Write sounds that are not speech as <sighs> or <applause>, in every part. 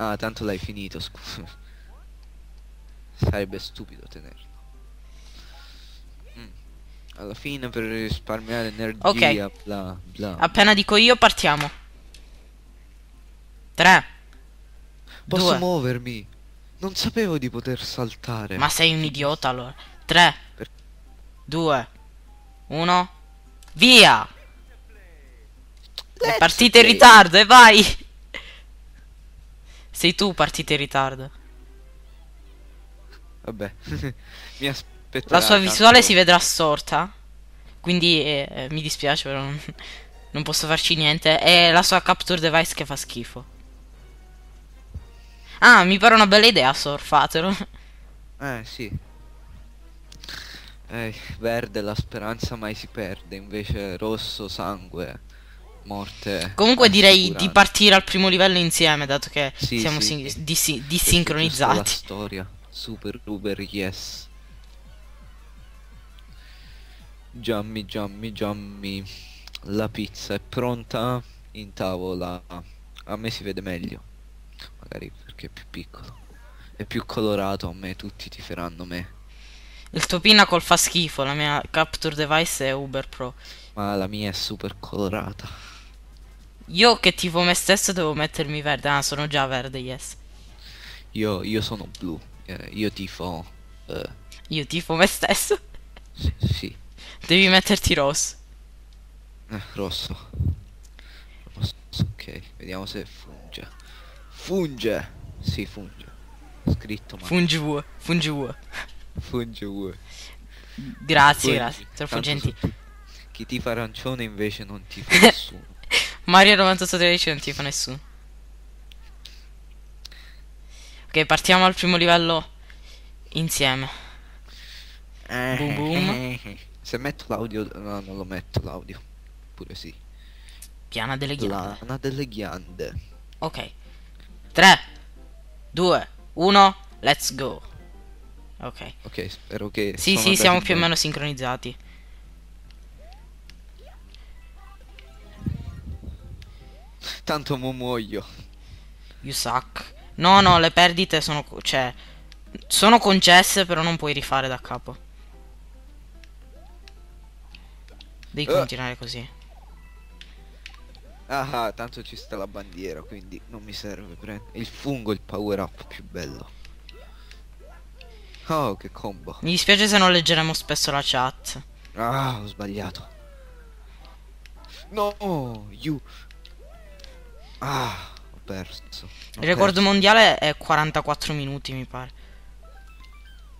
Ah, tanto l'hai finito, scusa. Sarebbe stupido tenerlo. Mm. Alla fine per risparmiare energia, Ok. bla bla. Appena dico io partiamo. 3. Posso due. muovermi? Non sapevo di poter saltare. Ma sei un idiota allora. 3. Per- 2. 1. Via! Let's Partite in play. ritardo e vai! Sei tu partita in ritardo. Vabbè. <laughs> Mi aspetto. La sua visuale si vedrà storta. Quindi eh, eh, mi dispiace, però non, <laughs> non posso farci niente. E la sua capture device che fa schifo. Ah, mi pare una bella idea, Sor, fatelo. Eh, sì. Eh, verde la speranza mai si perde, invece rosso sangue, morte. Comunque direi di partire al primo livello insieme, dato che Sì, siamo sì. è giusto La storia. Super Uber yes. Giammi, giammi, giammi. La pizza è pronta in tavola. A me si vede meglio. Magari perché è più piccolo. È più colorato, a me tutti ti faranno me. Il tuo pinnacle fa schifo, la mia capture device è Uber Pro. Ma la mia è super colorata. Io che tifo me stesso devo mettermi verde. Ah, sono già verde, yes. Io, io sono blu. Eh, io tifo. eh, Io tifo me stesso. sì, sì. Devi metterti rosso. Eh, rosso. Rosso, ok. Vediamo se funge. Funge! Sì, funge. Scritto ma Fungi V, fungi V. funge uh. Grazie, Fungi. grazie. Troppo gentile. Chi tifa arancione invece non tifa <laughs> nessuno. <laughs> Mario 9813 non tifa nessuno. Ok, partiamo al primo livello insieme. Boom, boom. Se metto l'audio... No, non lo metto l'audio. Pure sì. Piana delle ghiande. Lana delle ghiande. Ok. 3, 2, 1, let's go. Ok. Ok, spero che... Sì, sì, siamo più o meno sincronizzati. Tanto mo muoio. You suck. No, no, le perdite sono... cioè... Sono concesse, però non puoi rifare da capo. Devi Eh. continuare così. Ah, ah, tanto ci sta la bandiera, quindi non mi serve prendere. Il fungo il power up più bello. Oh, che combo. Mi dispiace se non leggeremo spesso la chat. Ah, ho sbagliato. No, you. Ah, ho perso. Ho Il record perso. mondiale è 44 minuti, mi pare.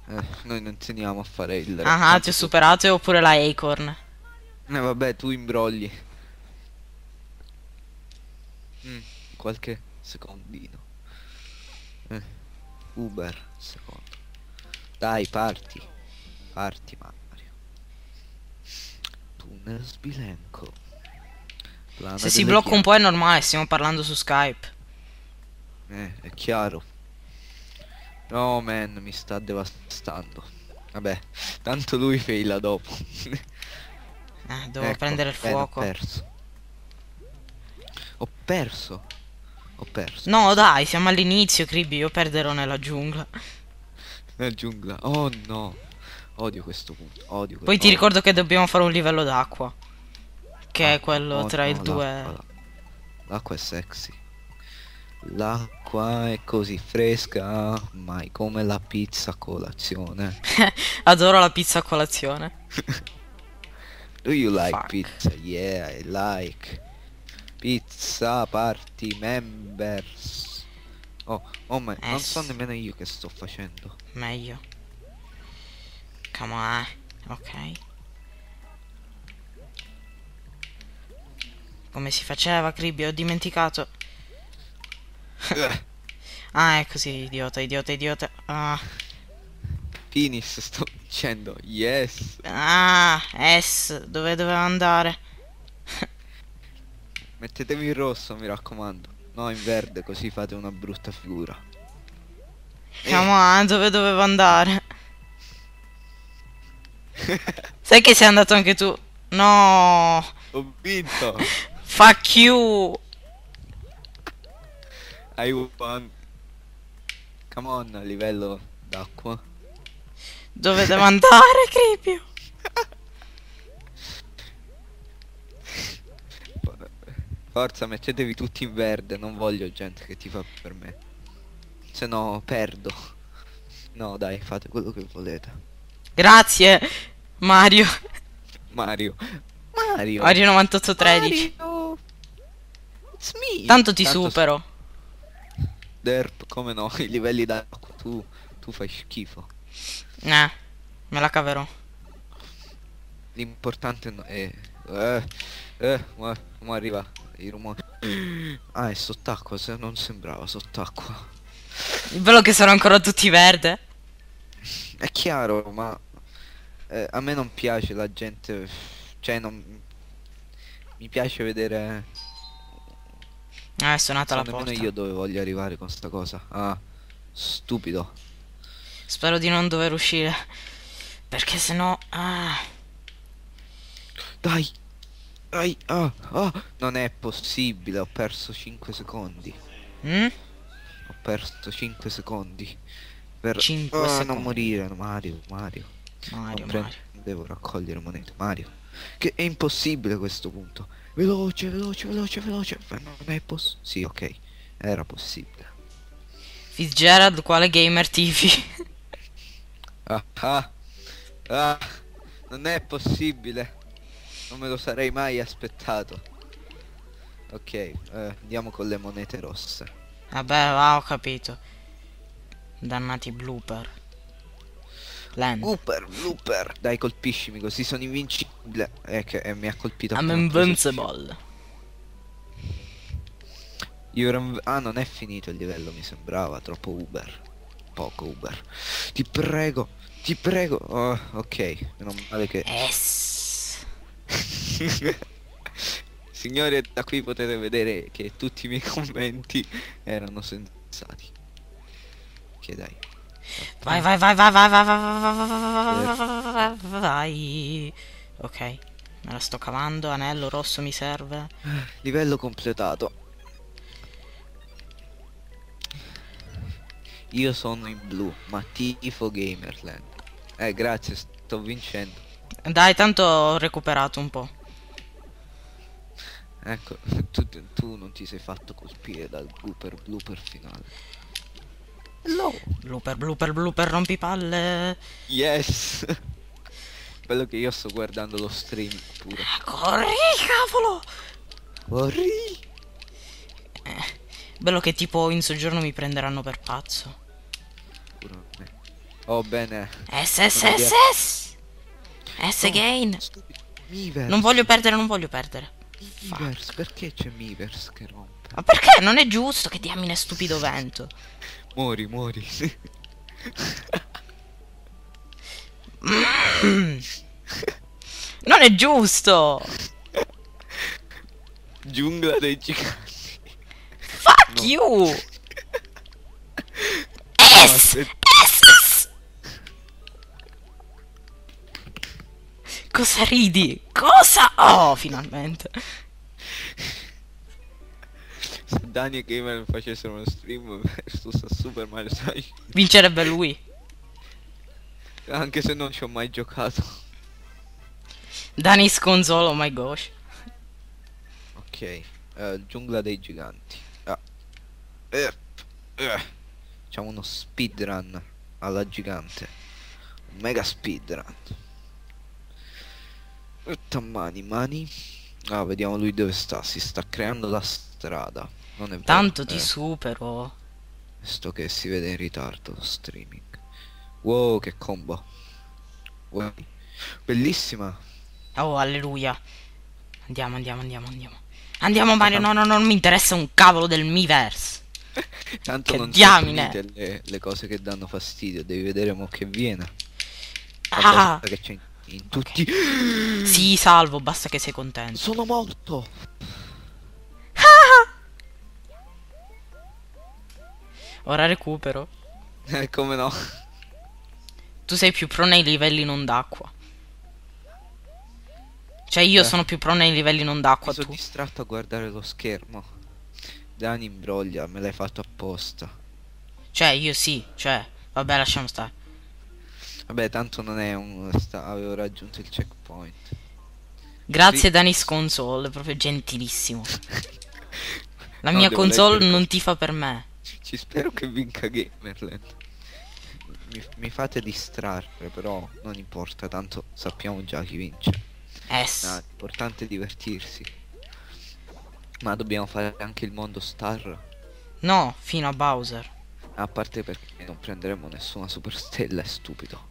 Eh, noi non teniamo a fare il... Ah, ah, ti ho superato oppure la Acorn. Eh, vabbè, tu imbrogli. Mm, qualche secondino. Eh, Uber, secondo. Dai, parti. Parti, Mario. Tunnel sbilenco. Plana Se si blocca un po' è normale, stiamo parlando su Skype. Eh, è chiaro. No, man, mi sta devastando. Vabbè, tanto lui faila dopo. <laughs> Eh, devo Ecco, prendere il bene, fuoco. Ho perso. Ho perso. Ho perso. No, dai, siamo all'inizio, Cribi. Io perderò nella giungla. <laughs> Nella giungla. Oh no. Odio questo punto. Odio Poi ti oh. ricordo che dobbiamo fare un livello d'acqua. Che è Acqua. quello Oh, tra no, il 2. l'acqua. È sexy. L'acqua è così fresca, mai come la pizza a colazione. <laughs> Adoro la pizza a colazione. <laughs> Do you like Fuck. pizza? Yeah, I like. Pizza party members. Oh, oh ma non so Eh, nemmeno io che sto facendo. Meglio. Come on. Ok. Come si faceva, Cribi? Ho dimenticato. Eh, Ah, è così, idiota, idiota, idiota. Ah, Finish sto dicendo. Yes. ah S, dove dovevo andare? <laughs> Mettetevi in rosso, mi raccomando. No, in verde, così fate una brutta figura. Eh. Come on, dove dovevo andare? <laughs> Sai che sei andato anche tu? No. Ho vinto. <laughs> Fuck you. I won. Come on, livello d'acqua. Dove devo andare, Cripio? <laughs> Forza, mettetevi tutti in verde, non voglio gente che ti fa per me. Se no, perdo. No, dai, fate quello che volete. Grazie, Mario. Mario. Mario. Mario 9813. Mario. It's me. Tanto ti supero. Derp, come no, <laughs> i livelli d'acqua, tu, tu fai schifo. Eh, me la caverò. L'importante no- è... Eh, eh, ma, ma arriva il rumore. <clears throat> Ah, è sott'acqua, se non sembrava sott'acqua. Il bello che sono ancora tutti verde. È chiaro, ma eh, a me non piace la gente, cioè non mi piace vedere Ah, è suonata la porta. io dove voglio arrivare con sta cosa. Ah, stupido. Spero di non dover uscire. Perché sennò... Ah. Dai. Dai, ah, ah, non è possibile, ho perso 5 secondi. Mm? Ho perso 5 secondi. Per Cinque Ah, secondi. non morire, Mario, Mario. Mario, Mario. Devo raccogliere monete, Mario. Che è impossibile a questo punto. Veloce, veloce, veloce, veloce. Ma non è possibile. Sì, ok. Era possibile. Fitzgerald, quale gamer TV? <laughs> Ah, ah, ah. Non è possibile. Non me lo sarei mai aspettato. Ok, eh, andiamo con le monete rosse. Vabbè, va, ho capito. Dannati blooper. Land. Blooper, blooper. Dai, colpiscimi così sono invincibile. Eh, che eh, mi ha colpito. I'm invincible. You're ah, non è finito il livello, mi sembrava. Troppo Uber. Poco Uber. Ti prego, ti prego. Oh, ok, meno male che... Es. <laughs> Signori, da qui potete vedere che tutti i miei commenti erano sensati. Che dai. Vai, vai, vai, vai, vai, vai, vai, vai, vai. Ok, me la sto cavando, anello rosso mi serve. Livello completato. Io sono in blu, ma tifo Gamerland. Eh, grazie, sto vincendo. Dai, tanto ho recuperato un po'. Ecco, tu, tu non ti sei fatto colpire dal blooper blooper finale. No. Blooper, blooper, blooper, rompipalle. Yes. <laughs> Quello che io sto guardando lo stream pure. Corri, cavolo. Corri. Bello che tipo in soggiorno mi prenderanno per pazzo. Oh bene. S, S, S, S. S again. Non voglio perdere, non voglio perdere. Mivers, perché c'è Mivers che rompe? Ma perché? Non è giusto che diamine stupido vento. <laughs> Muori, muori. Non è giusto. Giungla dei giganti. Fuck No. you. <laughs> No, S, S, S. Cosa ridi? Cosa? Oh, finalmente. Se Dani e Gamer facessero uno stream <laughs> versus a Super Mario 6 Vincerebbe lui. Anche se non ci ho mai giocato Danis console, oh my gosh. Ok eh, Giungla dei giganti ah. eh. Eh. Facciamo uno speedrun alla gigante Un mega speedrun mani mani Ah vediamo lui dove sta Si sta creando la strada Non è vero Tanto ti eh. supero. Sto che si vede in ritardo lo streaming. Wow, che combo. Wow. Bellissima. Oh, alleluia. Andiamo, andiamo, andiamo, andiamo. Andiamo Mario, no, no, no, non mi interessa un cavolo del Miiverse. <laughs> Tanto Che non diamine. sono le, le cose che danno fastidio. Devi vedere mo che viene. Ah, che c'è in, in tutti. sì, salvo, basta che sei contento. Sono morto. Ora recupero. Eh, come no? Tu sei più pro nei livelli non d'acqua. Cioè io Eh. sono più pro nei livelli non d'acqua, sono tu. distratto a guardare lo schermo. Dani imbroglia, me l'hai fatto apposta. Cioè, io sì, cioè, vabbè, lasciamo stare. Vabbè, tanto non è un... sta- avevo raggiunto il checkpoint. Grazie Sì. Danis Console, proprio gentilissimo. <laughs> La No, mia console leggere non questo. tifa per me. Ci spero che vinca Gamerland. Mi, mi fate distrarre, però non importa, tanto sappiamo già chi vince. Eh, s- No, l'importante è divertirsi. Ma dobbiamo fare anche il mondo star. no, fino a Bowser. A parte perché non prenderemo nessuna superstella, è stupido.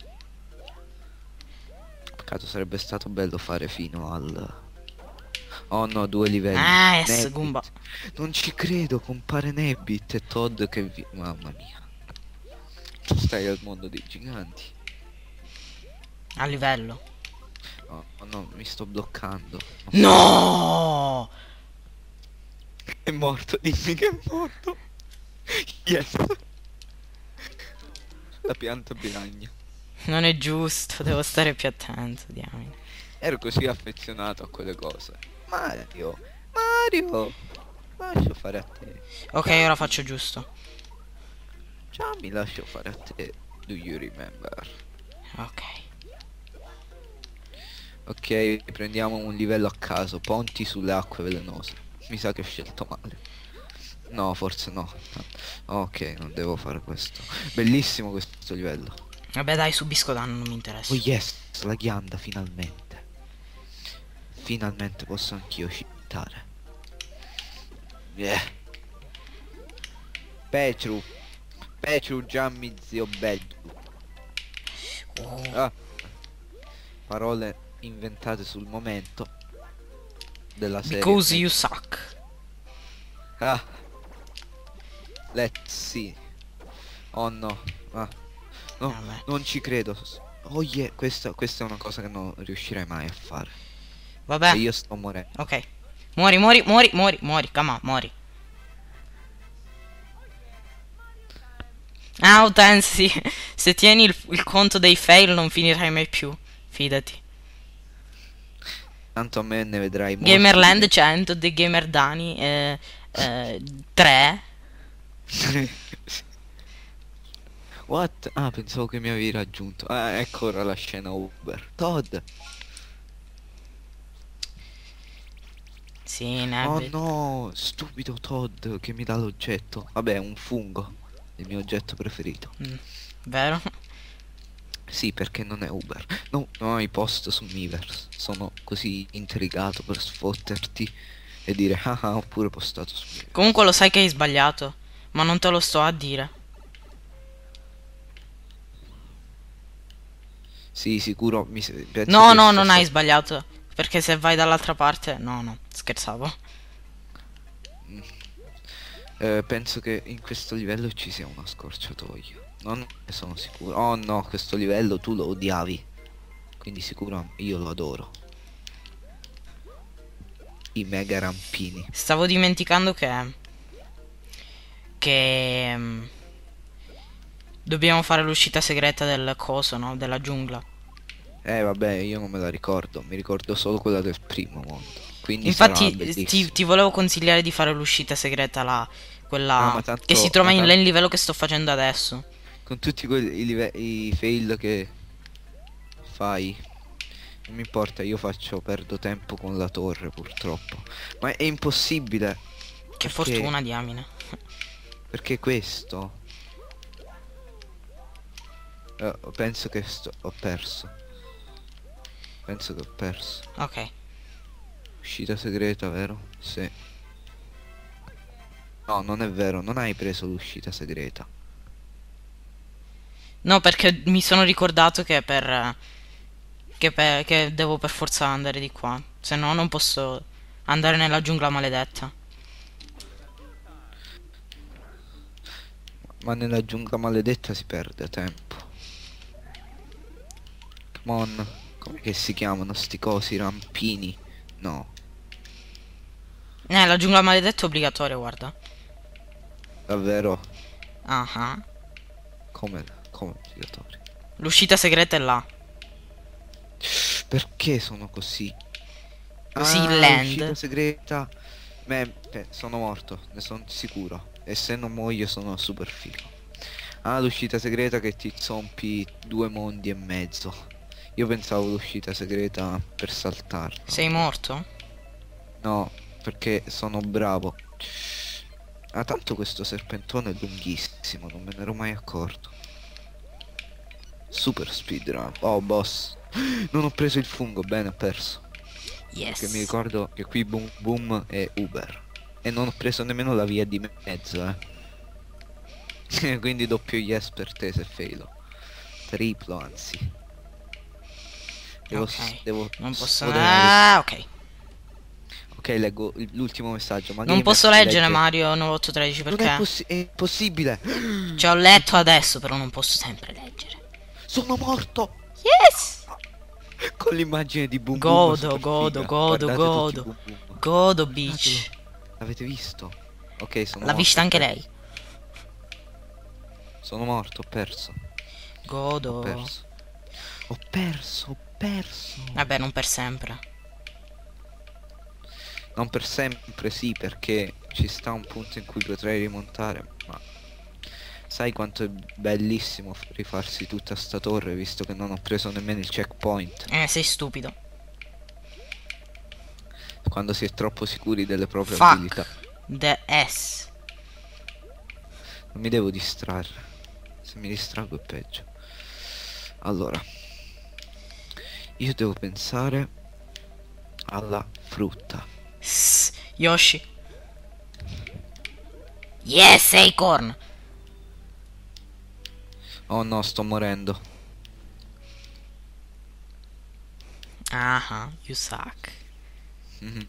Peccato sarebbe stato bello fare fino al... Oh no, due livelli. Ah, yes. Goomba. Non ci credo, compare Nebbit e Todd che vi... Mamma mia. Tu stai al mondo dei giganti. A livello. Oh, oh no, mi sto bloccando. No! È morto, dimmi che è morto. Yes. La pianta biragna. Non è giusto, devo stare più attento, diamine. Ero così affezionato a quelle cose. Mario, Mario, lascio fare a te. Ok, ora faccio giusto. Già mi lascio fare a te. Do you remember? Ok. Ok, prendiamo un livello a caso. Ponti sulle acque velenose. Mi sa che ho scelto male. No, forse no. Ok, non devo fare questo. Bellissimo questo livello. Vabbè, dai, subisco danno, non mi interessa. Oh yes, la ghianda finalmente. Finalmente posso anch'io citare. Yeah. Petru. Petru Giammi zio bello. Oh, Ah. Parole inventate sul momento della serie. because you suck. Ah. Let's see. Oh no. Ah. No, Vabbè. non ci credo. Oh yeah, questa, questa è una cosa che non riuscirei mai a fare. Vabbè, E io sto morendo. ok. Muori, muori, muori, muori, muori, come on, muori. Ah, utensi, <laughs> se tieni il, il conto dei fail non finirai mai più. Fidati. Tanto a me ne vedrai molti. Gamerland 100, The Gamer Dani, eh, eh, 3. <laughs> What? Ah, pensavo che mi avevi raggiunto. Ah, ecco ora la scena Uber. Todd. Sì, Oh Nebbit. no, stupido Todd che mi dà l'oggetto. Vabbè, un fungo. Il mio oggetto preferito. Mm, vero? Sì, perché non è Uber. No, non ho i post su Miiverse. Sono così intrigato per sfotterti e dire ah ah, ho pure postato su Miiverse. Comunque lo sai che hai sbagliato, ma non te lo sto a dire. Sì, sicuro mi No, no, non hai sbagliato. Perché se vai dall'altra parte... No, no, scherzavo. Eh, penso che in questo livello ci sia una scorciatoia. Non ne sono sicuro. Oh no, questo livello tu lo odiavi. Quindi sicuro io lo adoro. I mega rampini. Stavo dimenticando che... Che... mm, Dobbiamo fare l'uscita segreta del coso, no? Della giungla. Eh vabbè, io non me la ricordo. Mi ricordo solo quella del primo mondo. Quindi Infatti ti, ti volevo consigliare di fare l'uscita segreta là. Quella Ah, ma tanto- che si trova ma in, tanto- nel livello che sto facendo adesso. Con tutti quelli i, live- i fail che fai. Non mi importa, io faccio, perdo tempo con la torre purtroppo. Ma è impossibile. Che Perché- fortuna, diamine. <laughs> Perché questo Eh, penso che sto- ho perso Penso che ho perso Ok. Uscita segreta, vero? Sì No, non è vero, non hai preso l'uscita segreta No, perché mi sono ricordato che per... Che, per, che devo per forza andare di qua. Se no non posso andare nella giungla maledetta. Ma nella giungla maledetta si perde tempo Come on Come che si chiamano sti cosi rampini? No Eh, la giungla maledetta è obbligatoria, guarda. Davvero Ah ah. Come Come obbligatorio L'uscita segreta è là. Perché sono così? Così ah, land. l'uscita segreta. Beh, sono morto, ne sono sicuro. E se non muoio sono super figo. Ah, l'uscita segreta che ti zompi due mondi e mezzo. Io pensavo l'uscita segreta per saltarla. Sei morto? No, perché sono bravo. Ah, tanto questo serpentone è lunghissimo, non me ne ero mai accorto. Super speedrun. Oh, boss. Non ho preso il fungo, bene, ho perso. Yes. Che mi ricordo che qui Boom Boom è Uber. E non ho preso nemmeno la via di mezzo, eh. <laughs> Quindi doppio yes per te se failo. Triplo, anzi. Devo... Ok, s- devo Non posso... Ah, ok. Ok, leggo l'ultimo messaggio. Ma Non posso leggere legge- Mario 9813 Non è, perché... possi- è impossibile. Ci ho letto adesso, però non posso sempre leggere. Sono morto. Yes! Con l'immagine di Boom Godo, Boom. godo, godo, Guardate godo. tutti Boom Boom. Godo Beach. L'avete visto? Ok, sono L'ha vista anche ho lei. Sono morto, ho perso. Ho Godo. perso. Ho perso, ho perso. Vabbè, non per sempre. Non per sempre sì, perché ci sta un punto in cui potrei rimontare, ma sai quanto è bellissimo rifarsi tutta sta torre visto che non ho preso nemmeno il checkpoint. Eh, sei stupido. Quando si è troppo sicuri delle proprie Fuck. abilità. The S. Non mi devo distrarre. Se mi distraggo è peggio. Allora. Io devo pensare alla frutta. S. Yoshi. Yes, Acorn. Oh no, sto morendo. Ah, you suck. Mhm.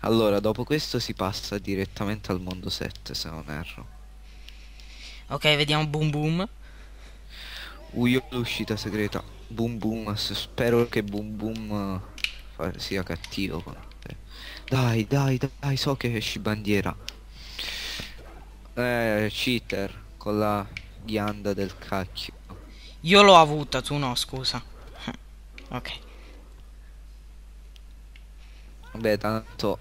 Allora, dopo questo si passa direttamente al mondo 7, se non erro. Ok, vediamo Boom Boom. Uh, io l'uscita segreta. Boom boom. Spero che boom boom sia cattivo con te. Dai, dai, dai, so che esci bandiera. Eh, cheater. Con la ghianda del cacchio. Io l'ho avuta, tu no, scusa. <laughs> Ok. Vabbè, tanto...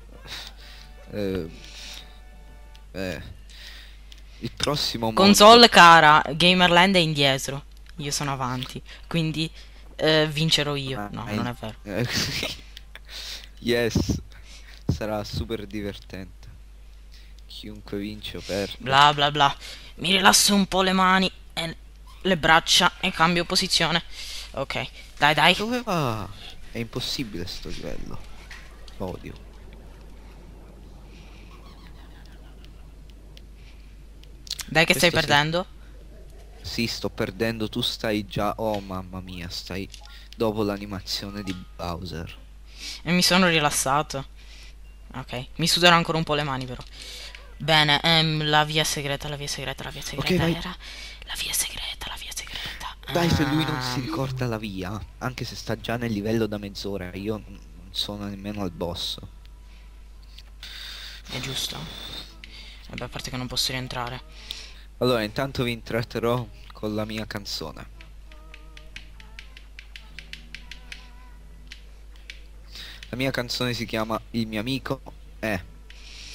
Eh, eh, il prossimo mondo... Console cara, Gamerland è indietro. Io sono avanti. Quindi eh, vincerò io. Ah, No, non è vero. <laughs> Yes. Sarà super divertente. Chiunque vince o perde. Bla bla bla. Mi rilasso un po' le mani e le braccia e cambio posizione. Ok, dai dai. Dove va? È impossibile sto livello. Odio. Dai che stai Questo sì. perdendo. Sì, sto perdendo, tu stai già... Oh mamma mia, stai dopo l'animazione di Bowser. E mi sono rilassato. Ok, mi suderò ancora un po' le mani però. Bene, ehm, la via segreta, la via segreta, la via segreta vai. era... La via segreta, la via segreta. Dai, se lui non si Ah, ricorda la via, anche se sta già nel livello da mezz'ora, io non sono nemmeno al boss. È giusto. Vabbè, a parte che non posso rientrare. Allora, intanto vi intratterò con la mia canzone. La mia canzone si chiama Il mio amico è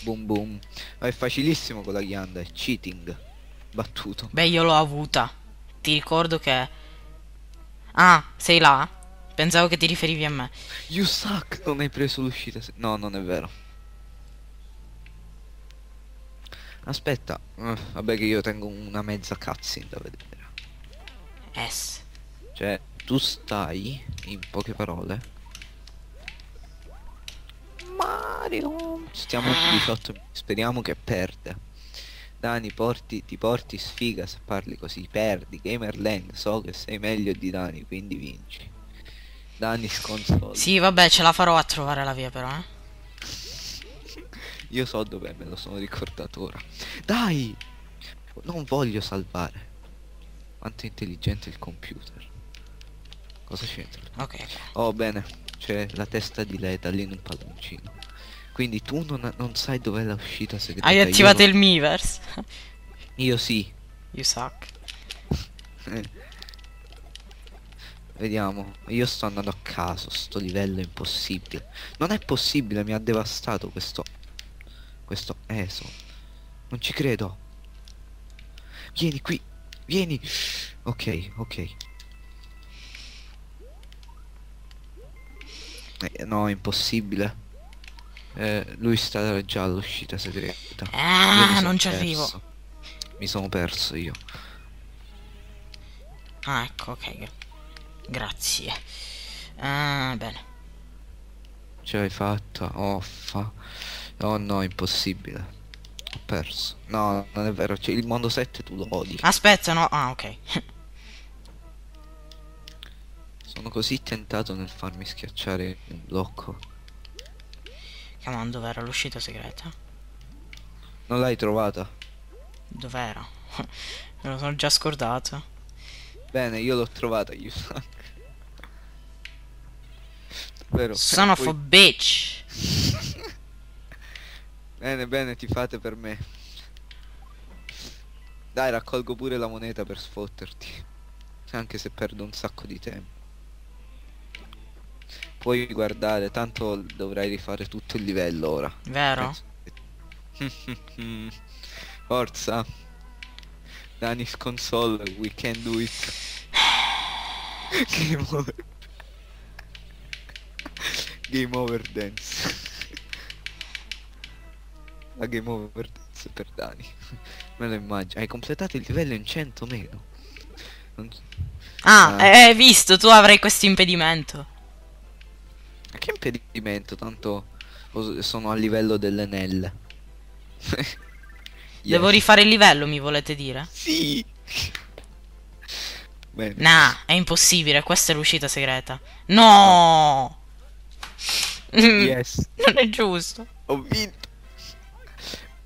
Boom Boom. Ma È facilissimo con la ghianda, è cheating. Battuto. Beh, io l'ho avuta. Ti ricordo che... Ah, sei là? Pensavo che ti riferivi a me. You suck, non hai preso l'uscita. No, non è vero. Aspetta, eh, vabbè che io tengo una mezza cutscene da vedere. S. Cioè, tu stai, in poche parole. Mario. Stiamo Ah. 18 speriamo che perde. Dani, porti, ti porti sfiga se parli così, perdi. Gamerland, so che sei meglio di Dani, quindi vinci. Dani sconsole. Sì, vabbè, ce la farò a trovare la via però, eh. Io so dov'è, me lo sono ricordato ora. Dai! Non voglio salvare. Quanto è intelligente il computer. Cosa c'entra? Ok. Oh bene, c'è la testa di Leda lì in un palloncino. Quindi tu non, non sai dov'è l'uscita segreta. Hai attivato no- il Miiverse. Io sì. You suck. <laughs> Vediamo, io sto andando a caso, sto livello è impossibile. Non è possibile, mi ha devastato questo... Questo ESO. Non ci credo. Vieni qui. Vieni. Ok, ok. Eh, no, è impossibile. Eh, lui sta già all'uscita segreta. Ah, non ci arrivo. Mi sono perso io. Ah, ecco, ok. gra- Grazie. Ah, bene. Ce l'hai fatta, offa. Oh no, impossibile. Ho perso. No, non è vero, cioè il mondo 7 tu lo odi. Aspetta, no. Ah, ok. <laughs> Sono così tentato nel farmi schiacciare un blocco. On, dov'era l'uscita segreta? Non l'hai trovata? Dov'era? <laughs> Me lo sono già scordato. Bene, io l'ho trovata, io. Vero? Son of a bitch. <laughs> Bene, bene, ti fate per me. Dai, raccolgo pure la moneta per sfotterti. Anche se perdo un sacco di tempo. Puoi guardare, tanto dovrai rifare tutto il livello ora. Vero? <laughs> Forza. Danis console, we can do it. <sighs> Game over. Game over dance. La game over per Dani. <laughs> Me lo immagino. Hai completato il livello in 100 meno. Non... Ah, Ah. eh, hai visto, tu avrai questo impedimento. Ma Che impedimento, tanto sono a livello delle nelle. <laughs> Devo Yes. rifare il livello, mi volete dire? Sì. <laughs> Bene. Nah, è impossibile, questa è l'uscita segreta. No! Yes. Non è giusto. Ho vinto.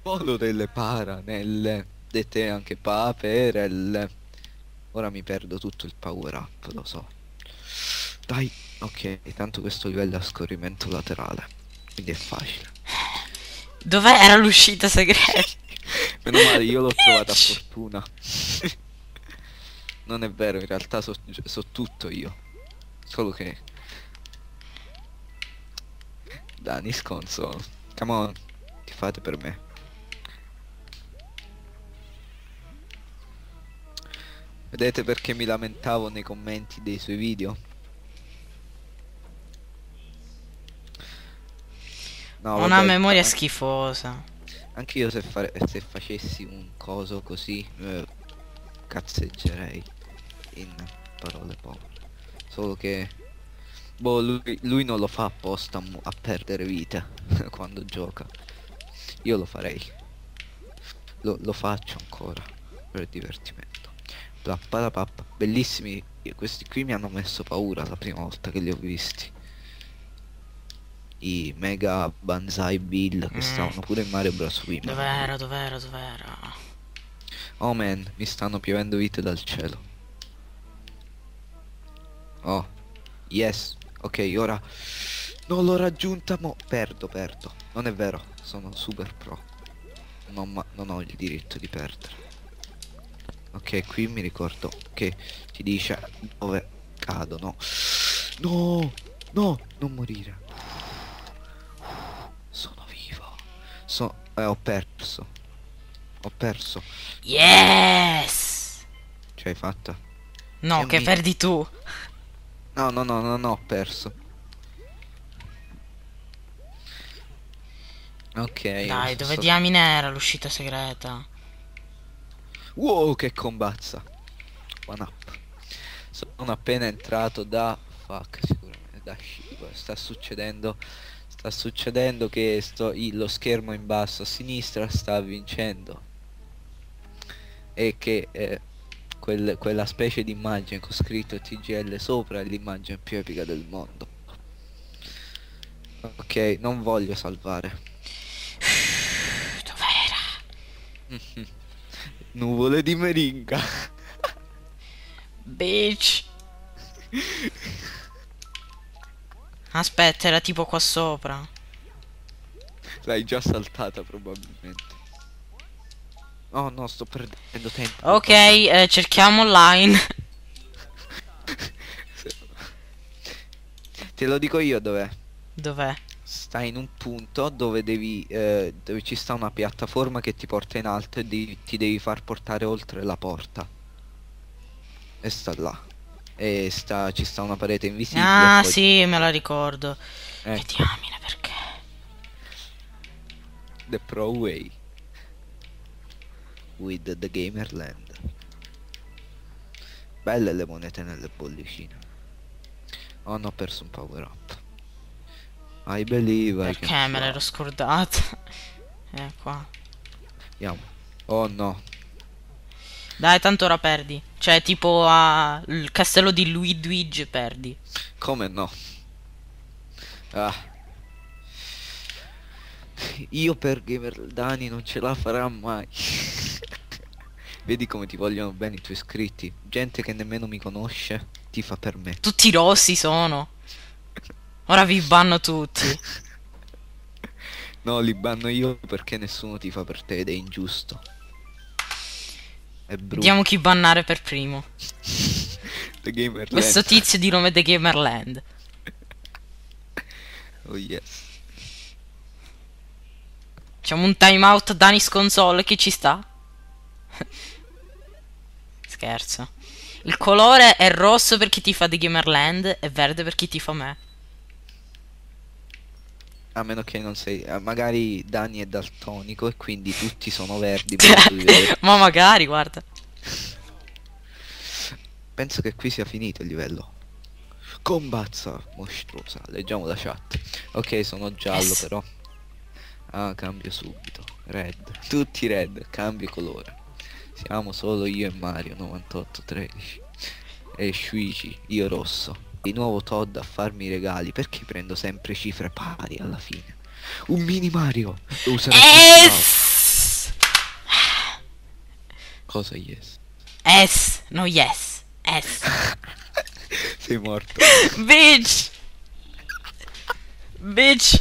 Volo delle paranelle. Dette anche paperelle. Ora mi perdo tutto il power up, lo so. Dai. Ok, tanto questo livello a scorrimento laterale. Quindi è facile. Dov'è era l'uscita segreta? <laughs> Meno male, io l'ho trovata a fortuna. non è vero, in realtà so, so tutto io. Solo che... Danis console. Come on, ti fate per me. Vedete perché mi lamentavo nei commenti dei suoi video? No, una vabbè, memoria an- schifosa. Anche io se, fare- se facessi un coso così eh, cazzeggerei in parole povere. Solo che boh, lui, lui non lo fa apposta a perdere vita <laughs> quando gioca. Io lo farei. Lo, lo faccio ancora per divertimento. Plappalapappa. Bellissimi. Questi qui mi hanno messo paura la prima volta che li ho visti. I mega Banzai Bill che Mm. stavano pure in Mario Bros. Wii. Dov'era, dov'era, dov'era? Oh man, mi stanno piovendo vite dal cielo. Oh, yes. Ok, ora non l'ho raggiunta, mo perdo, perdo. Non è vero, sono super pro. Non, ma- non ho il diritto di perdere. Ok, qui mi ricordo che ti dice dove cadono. No, no, non morire. Sono vivo. So eh, ho perso. Ho perso. Yes! Ce l'hai fatta? No, Che che mi- perdi tu. No, no, no, no, no, ho perso. Ok. Dai, dove sto- diamine era l'uscita segreta? Wow, che combazza. One up. Sono appena entrato da... Fuck, sicuramente da Shiba. Sta succedendo... Sta succedendo che sto... lo schermo in basso a sinistra sta vincendo. E che... eh, quel- quella specie di immagine con scritto TGL sopra è l'immagine più epica del mondo. Ok, non voglio salvare. <sighs> Dov'era? Nuvole di meringa. Bitch. Aspetta, era tipo qua sopra. L'hai già saltata probabilmente. Oh no, sto perdendo tempo. Ok, eh, cerchiamo online. <laughs> Te lo dico io dov'è. Dov'è? Sta in un punto dove devi. eh, dove ci sta una piattaforma che ti porta in alto e devi- ti devi far portare oltre la porta. E sta là. E sta, ci sta una parete invisibile. Ah, poi- sì, me la ricordo. Che Ecco, diamine, perché? The Pro Way. With the Gamerland. Belle le monete nelle bollicine. Oh no, ho perso un power up. I believe I Perché can me l'ero scordata? <laughs> Eh, qua. Andiamo. Oh no. Dai, tanto ora perdi. Cioè, tipo a il castello di Luigi perdi. Come no? Ah. Io per Gamer Dani non ce la farà mai. <laughs> Vedi come ti vogliono bene i tuoi iscritti. Gente che nemmeno mi conosce, ti fa per me. Tutti rossi sono. Ora vi banno tutti. <laughs> No, li banno io perché nessuno ti fa per te ed è ingiusto. È brutto. Vediamo chi bannare per primo. <laughs> Questo tizio di nome The Gamerland. <laughs> Oh yes. Facciamo un timeout Danis console chi ci sta? Scherzo. Il colore è rosso per chi ti fa The Gamerland e verde per chi ti fa me. A meno che non sei... eh, Magari Dani è daltonico e quindi tutti sono verdi. <laughs> Ma magari, guarda. Penso che qui sia finito il livello. Combazza mostruosa. Leggiamo la chat. Ok, sono giallo Yes. però. Ah, cambio subito. Red. Tutti red. Cambio colore. Siamo solo io e Mario 9813. E Shuichi, io rosso. Di nuovo Todd a farmi i regali. Perché prendo sempre cifre pari alla fine? Un mini Mario. Lo userò. Cosa yes? S. No, yes. S. <laughs> Sei morto. Bitch. Bitch.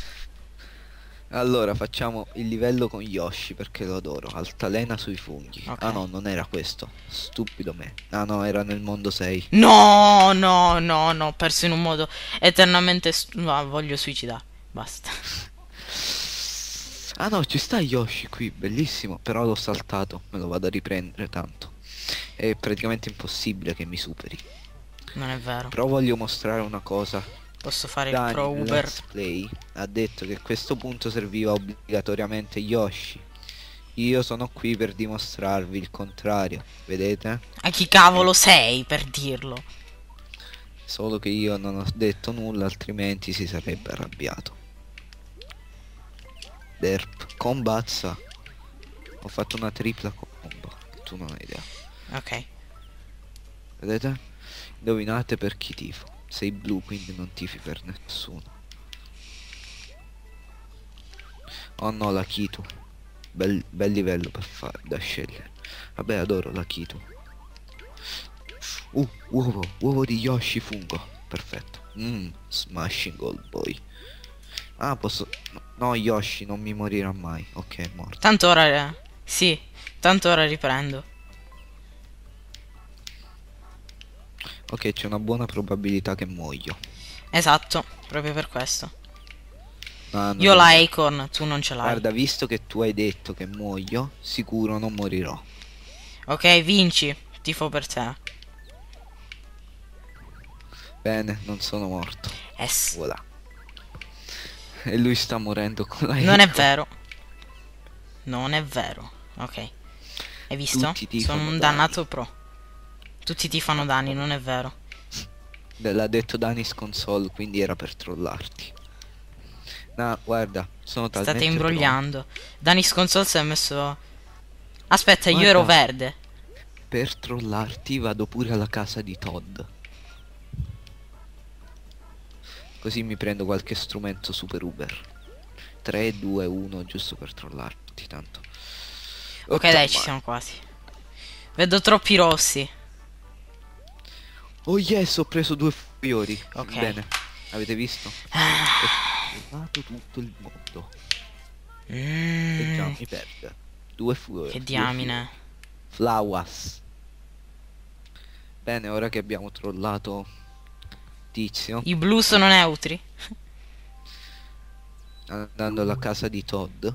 Allora facciamo il livello con Yoshi perché lo adoro. Altalena sui funghi. Ok. Ah no, non era questo. Stupido me. Ah no, era nel mondo 6. No, no, no, no. Ho perso in un modo eternamente... no, voglio suicidare. Basta. Ah no, ci sta Yoshi qui, bellissimo. Però l'ho saltato. Me lo vado a riprendere tanto. È praticamente impossibile che mi superi. Non è vero. Però voglio mostrare una cosa. Posso fare il Dani, pro nel Uber. Let's Play ha detto che a questo punto serviva obbligatoriamente Yoshi. Io sono qui per dimostrarvi il contrario. Vedete? A chi cavolo sei per dirlo? Solo che io non ho detto nulla, altrimenti si sarebbe arrabbiato. Derp, combazza. Ho fatto una tripla combo. Tu non hai idea. Ok. Vedete? Indovinate per chi tifo. Sei blu, quindi non tifi per nessuno. Oh no, la Kitu. Bel, bel livello per da scegliere. Vabbè, adoro la Kitu. Uh, uovo, uovo di Yoshi fungo. Perfetto. Mmm, smashing old boy. Ah, posso... No, no, Yoshi non mi morirà mai. Ok, è morto. Tanto ora... Sì, tanto ora riprendo. Ok, c'è una buona probabilità che muoio. Esatto, proprio per questo. Ah, non Io è la. Acorn, tu non ce l'hai. Guarda, visto che tu hai detto che muoio, sicuro non morirò. Ok, vinci. Tifo per te. Bene, non sono morto. Es. Voilà. E lui sta morendo con la Non è vero. Non è vero. Ok. Hai visto? Sono un dannato pro. Tutti ti fanno danni, non è vero. Beh, L'ha detto Danis console, quindi era per trollarti. No, guarda, sono talmente State imbrogliando. Danis Console si è messo... Aspetta, io Guarda. ero verde. Per trollarti vado pure alla casa di Todd. Così mi prendo qualche strumento super Uber. 3, 2, 1, giusto per trollarti, tanto. Ok, Otta, dai, ci siamo quasi. Vedo troppi rossi. Oh yes, ho preso due fiori. Ok. Bene, avete visto? Ho trovato tutto il mondo. E già mi perde. Due fiori. che diamine. Flowers. Bene, ora che abbiamo trollato Tizio, I blu sono neutri. andando alla casa di Todd,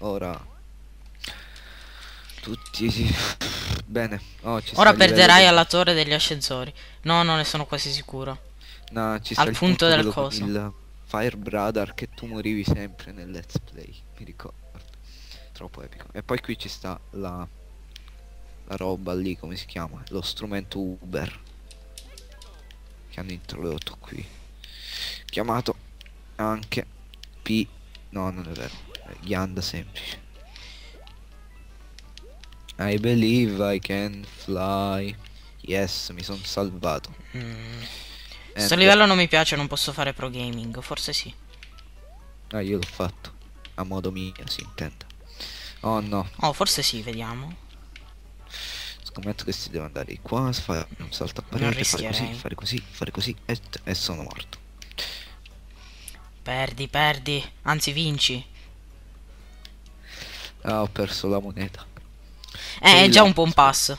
ora tutti si- Bene. Oh, Ora perderai alla torre degli ascensori. No, no, ne sono quasi sicuro. No, ci sta al il punto del coso. Il Fire Brother che tu morivi sempre nel let's play. Mi ricordo. Troppo epico. E poi qui ci sta la la roba lì, come si chiama? Lo strumento Uber che hanno introdotto qui. Chiamato anche P. No, non è vero. È Yanda semplice. I believe I can fly. Yes, mi sono salvato. Mm. Questo livello non mi piace, non posso fare pro gaming. Forse sì. Ah, io l'ho fatto. A modo mio, si intende. Oh no, Oh, forse sì, vediamo. scommetto che si deve andare di qua, fare un salto a parete, fare così, fare così, fare così e, e sono morto. Perdi, perdi. Anzi, vinci. Ah, ho perso la moneta. Eh, è già un buon passo.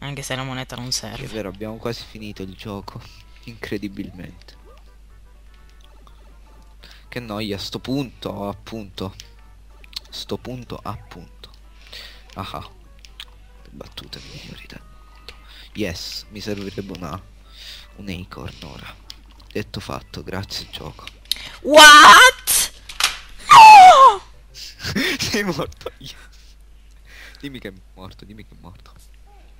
Anche se la moneta non Che è serve. vero, abbiamo quasi finito il gioco. <laughs> Incredibilmente. Che noia, sto punto, appunto. Sto punto, appunto. Ah, le battute migliori del mondo. Yes, mi servirebbe una... un acorn ora. Detto fatto, grazie gioco. What? No! <laughs> Sei morto, yes. Dimmi che è morto, dimmi che è morto.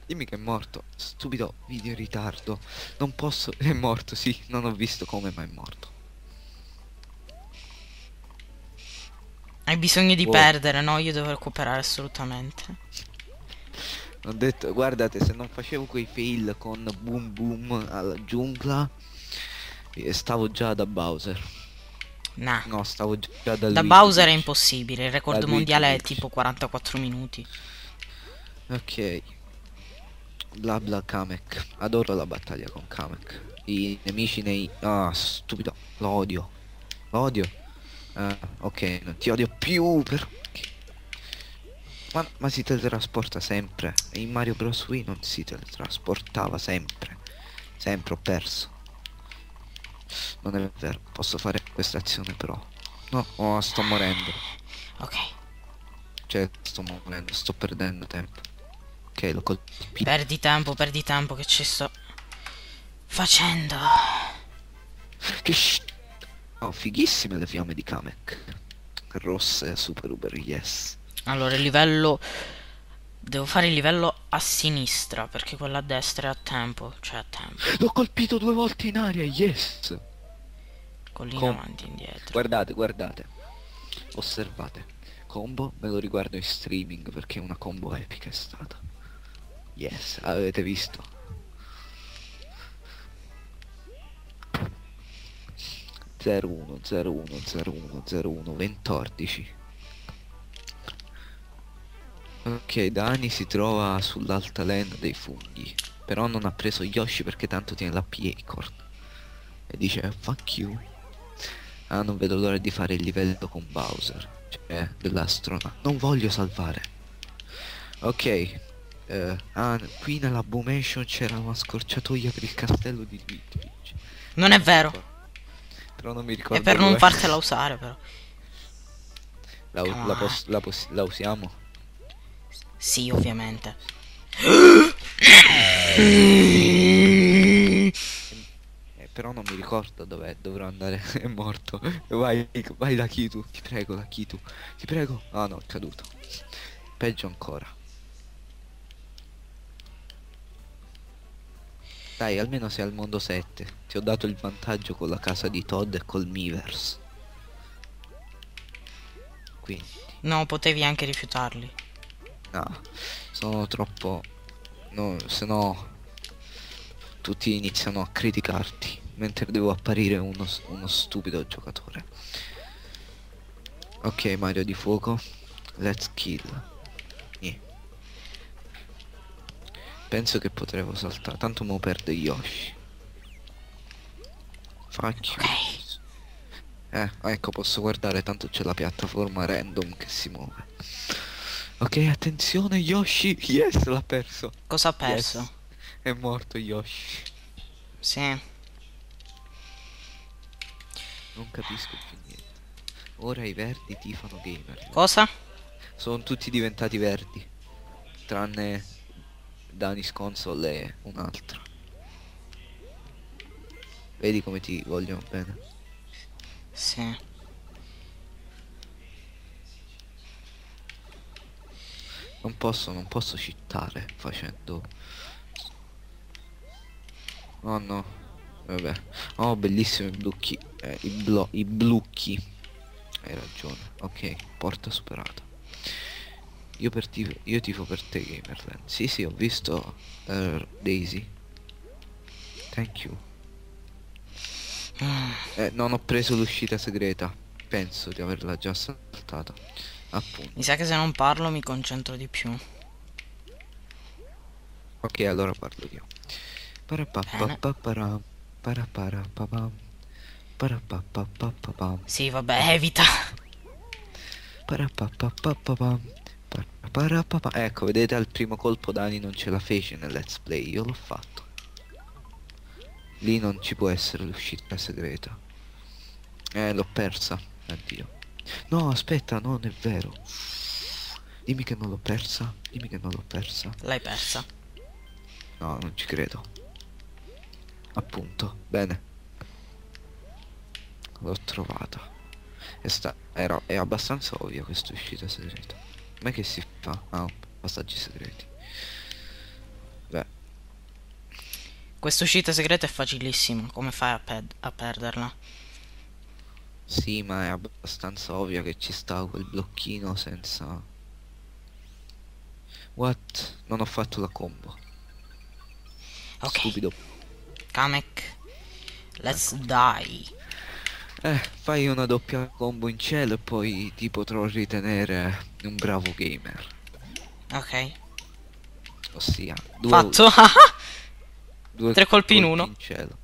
Dimmi che è morto. Stupido video in ritardo. Non posso. È morto, sì. Non ho visto come, ma è morto. Hai bisogno di Wow. perdere, no? Io devo recuperare assolutamente. Ho detto, guardate, se non facevo quei fail con boom boom alla giungla, eh, stavo già da Bowser. Nah. No, stavo già da Da Luigi Bowser è impossibile. Il record Da Luigi mondiale è Peach. tipo 44 minuti. Ok. Bla bla Kamek. Adoro la battaglia con Kamek. I nemici nei... Ah, stupido. Lo odio. Lo odio. Ah, ok, non ti odio più per... Ma, ma si teletrasporta sempre. E in Mario Bros. Wii non si teletrasportava sempre. Sempre ho perso. Non è vero. Posso fare questa azione però. No, oh, sto morendo. Ok. Cioè, sto morendo, sto perdendo tempo. Ok, lo colpisco. Perdi tempo, perdi tempo che ci sto facendo. Che sh... Oh, fighissime le fiamme di Kamek. Rosse, super uber, yes. Allora, il livello... Devo fare il livello a sinistra, perché quello a destra è a tempo. Cioè a tempo. L'ho colpito due volte in aria, yes. Collina Com- avanti e indietro. Guardate, guardate. Osservate. Combo, me lo riguardo in streaming perché una combo epica è stata. Yes, avete visto. Zero uno, zero uno, zero uno, zero uno, ventordici. Ok, Dani si trova sull'altalena dei funghi. Però non ha preso Yoshi perché tanto tiene la P-Acorn. E dice fuck you. Ah, non vedo l'ora di fare il livello con Bowser. Cioè, dell'astronauta. Non voglio salvare. Ok. eh, ah, qui nella Boomation c'era una scorciatoia per il castello di Luigi. Non è vero. Però non mi ricordo È per non fartela usare, però. La, la, la la usiamo? Sì, ovviamente. Eh, però non mi ricordo dov'è, dovrò andare, <laughs> è morto. Vai, vai la Kitu, ti prego la Kitu, ti prego. Ah no, è caduto. Peggio ancora. Dai, almeno sei al mondo 7. Ti ho dato il vantaggio con la casa di Todd e col Miiverse. Quindi, No, potevi anche rifiutarli. No, sono troppo... No, se no... Tutti iniziano a criticarti, mentre devo apparire uno, uno stupido giocatore. Ok, Mario di fuoco. Let's kill. Nì. Penso che potrei saltare, tanto mo perde Yoshi. Fuck you. Ok. Eh, ecco, posso guardare, tanto c'è la piattaforma random che si muove. Ok, attenzione, Yoshi. Yes, l'ha perso. Cosa ha perso? Yes. È morto Yoshi. Sì. Non capisco più niente. Ora i verdi tifano gamer. Cosa? Sono tutti diventati verdi. tranne Danis console e un'altra. Vedi come ti vogliono bene. Sì. Non posso, non posso citare facendo... Oh no. Vabbè. Oh, bellissimo i blucchi. Eh, i, blo i blucchi. Hai ragione. Ok, porta superata. Io, per tifo, io tifo per te, Gamerland. Sì, sì, ho visto uh, Daisy. Thank you. Eh, non ho preso l'uscita segreta. Penso di averla già saltata. Appunto. Mi sa che se non parlo mi concentro di più. Ok, allora parlo io. Sì, vabbè, evita. Ecco, vedete al primo colpo Dani non ce la fece nel let's play, io l'ho fatto. Lì non ci può essere l'uscita segreta. Eh, l'ho persa. Addio. No, aspetta, non è vero. Dimmi che non l'ho persa. Dimmi che non l'ho persa. L'hai persa. No, non ci credo. Appunto, bene. L'ho trovata. E sta... Era... È abbastanza ovvia questa uscita segreta. Ma che si fa? Ah, passaggi segreti. Beh, Questa uscita segreta è facilissima. Come fai a, a perderla? Sì, ma è abbastanza ovvia che ci sta quel blocchino senza... What? Non ho fatto la combo. Ok. Stupido. Kamek. Let's die. Eh, fai una doppia combo in cielo e poi ti potrò ritenere un bravo gamer. Ok. Ossia, due, Fatto. <laughs> due tre colpi in uno. in cielo.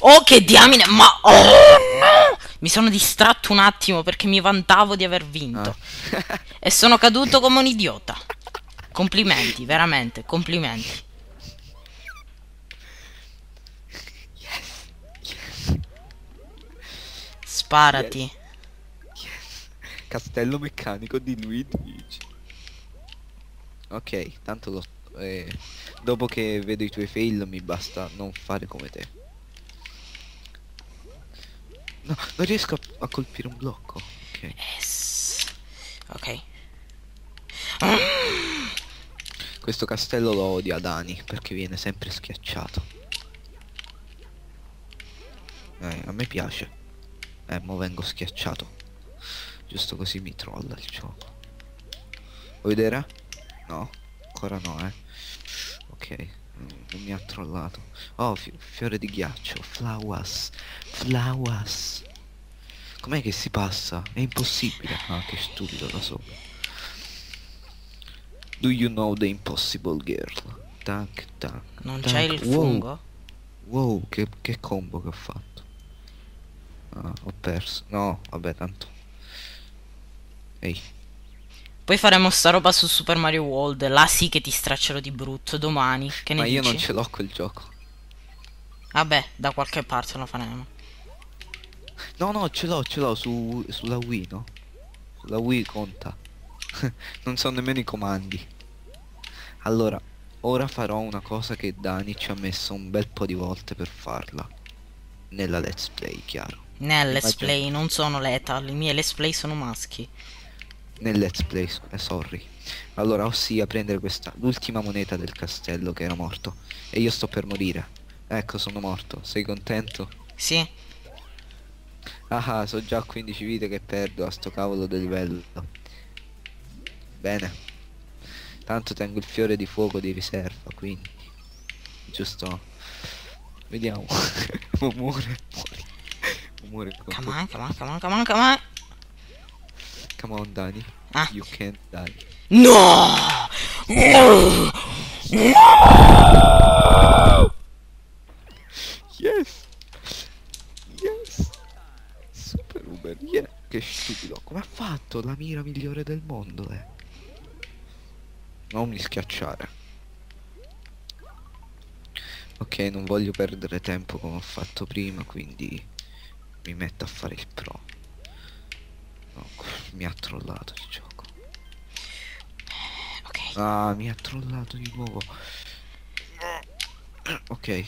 oh, che diamine. Ma... Oh! Mi sono distratto un attimo perché mi vantavo di aver vinto. Ah. E sono caduto come un idiota. Complimenti, veramente, complimenti. Sparati. Castello meccanico di Luigi. Ok, tanto lo... eh, dopo che vedo i tuoi fail mi basta non fare come te. No, non riesco a, a colpire un blocco. Ok. Yes. Ok. Questo castello lo odia Dani perché viene sempre schiacciato. Eh, a me piace. Eh, mo vengo schiacciato. Giusto così mi trolla il gioco. Vuoi vedere? No, ancora no, eh. Ok, mm, non mi ha trollato. Oh, fi- fiore di ghiaccio. Flowers. Flowers. Com'è che si passa? È impossibile. Ah, che stupido da sopra. Do you know the impossible girl? Tac, tac. Non c'è il Wow, fungo? Wow, che, che combo che ho fatto. Ah, ho perso. No, vabbè, tanto. Ehi, Poi faremo sta roba su Super Mario World. Là sì che ti straccerò di brutto domani. Che ne ma io dici? non ce l'ho quel gioco. Vabbè, da qualche parte lo faremo. No, no, ce l'ho, ce l'ho su, sulla Wii, no? Sulla Wii conta. <laughs> non so nemmeno i comandi. Allora, ora farò una cosa che Dani ci ha messo un bel po' di volte per farla. Nella let's play, chiaro. Nel let's Immagino- play non sono lethal. I miei let's play sono maschi. Nel let's play, eh, sorry. Allora, ossia prendere questa, l'ultima moneta del castello che era morto. E io sto per morire. Ecco, sono morto. Sei contento? Sì. Ah, so già 15 vite che perdo a sto cavolo del livello. Bene. Tanto tengo il fiore di fuoco di riserva, quindi. Giusto. Vediamo. <laughs> muore, muore. Muore. con Come on, come on, come on, come on, come on. Come on, Dani. Ah. You can't die. No! Yes! Yes! Super Uber, yeah! Che stupido, come ha fatto la mira migliore del mondo, eh? Non mi schiacciare. Ok, non voglio perdere tempo come ho fatto prima, quindi mi metto a fare il pro. Mi ha trollato il gioco. Ok. Ah, mi ha trollato di nuovo. Ok,